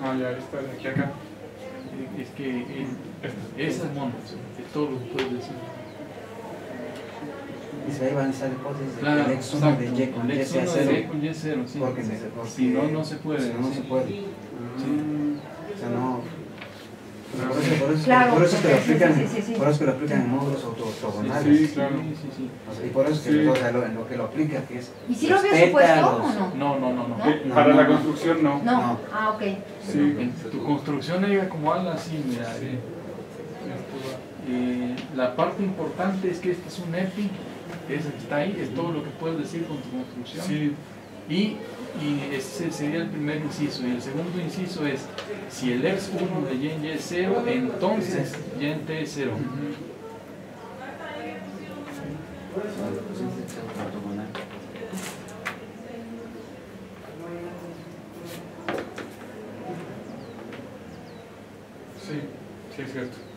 Ah, ya, está de aquí acá. Es que esa es mono, es todo lo que puedes decir. Ahí van a estar hipótesis de Claro, que el x1 de y con y sea x1 de y cero. con y es cero, sí. Porque, porque Si no, no se puede. Si no, no sí. se puede. Mm, O sea, no. Por eso, por eso, Claro, por eso es que lo sí, sí, aplican, sí, sí, sí. por eso es que lo aplican en módulos ortogonales. Sí, claro. Sí, sí, sí. O sea, y por eso es que Sí. o sea, lo, en lo que lo aplica, que es. ¿Y si lo había supuesto o no? No, no, no, no. Eh, No, para no, la no. construcción no. No. No. Ah, ok. Sí. En tu construcción hay que acomodarla así, mira. eh, eh, la parte importante es que este es un EPI, que está ahí, es todo lo que puedes decir con tu construcción. Sí, Y, y ese sería el primer inciso. Y el segundo inciso es, si el x1 de y en y es 0, entonces y en t es 0. Vale, pues es el ortogonal. sí, sí es cierto.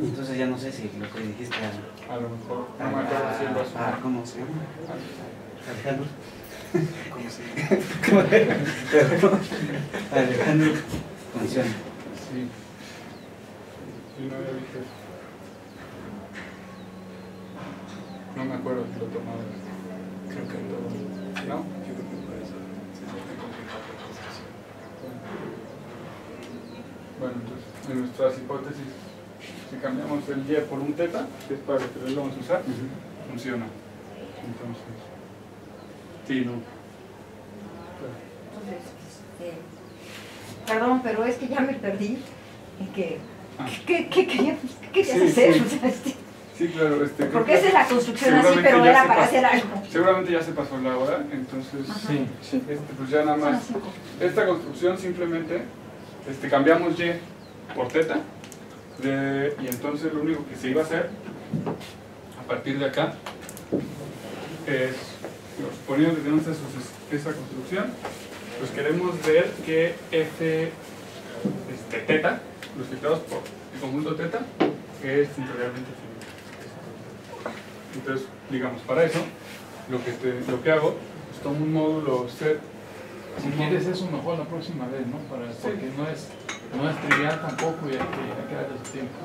Entonces ya no sé si lo que dijiste a, A lo mejor, no me acuerdo si lo a- a- ¿cómo se llama? Alejandro. ¿Cómo se. Perdón. Alejandro funciona. Sí. Sí, no había visto eso. No me acuerdo si lo tomaba. Creo que no. ¿No? Yo creo que por eso se siente complicado la. Bueno, entonces, en nuestras hipótesis, si cambiamos el y por un teta, que es para lo que lo vamos a usar, funciona. Entonces, sí, no. Entonces, este, perdón, pero es que ya me perdí. ¿En qué, Ah. qué, qué, querías, qué querías Sí, hacer? sí. O sea, este, Sí, claro, este. porque que esa es la construcción así, pero era para pasó- hacer algo. Seguramente ya se pasó la hora, entonces, Sí. este, pues ya nada más. Esta construcción simplemente este, cambiamos y por teta de- y entonces lo único que se iba a hacer a partir de acá es, suponiendo que tenemos esa construcción, pues queremos ver que f este, teta, los filtrados por el conjunto teta, es integralmente finito. Entonces, digamos, para eso, lo que, te- lo que hago es tomo un módulo set Si quieres eso mejor la próxima vez, ¿no? Para, porque no es, no es trivial tampoco y hay que, hay que darle su tiempo.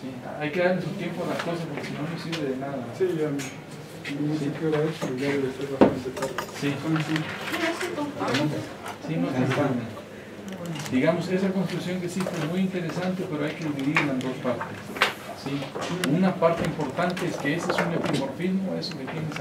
Sí, hay que darle su tiempo a las cosas porque si no, no sirve de nada. Sí, ya no sé qué hora es, pero ya debe ser bastante tarde. Sí, sí, no es tarde. Digamos, esa construcción que sí fue muy interesante, pero hay que dividirla en dos partes. Sí. Una parte importante es que ese es un epimorfismo, eso que tienes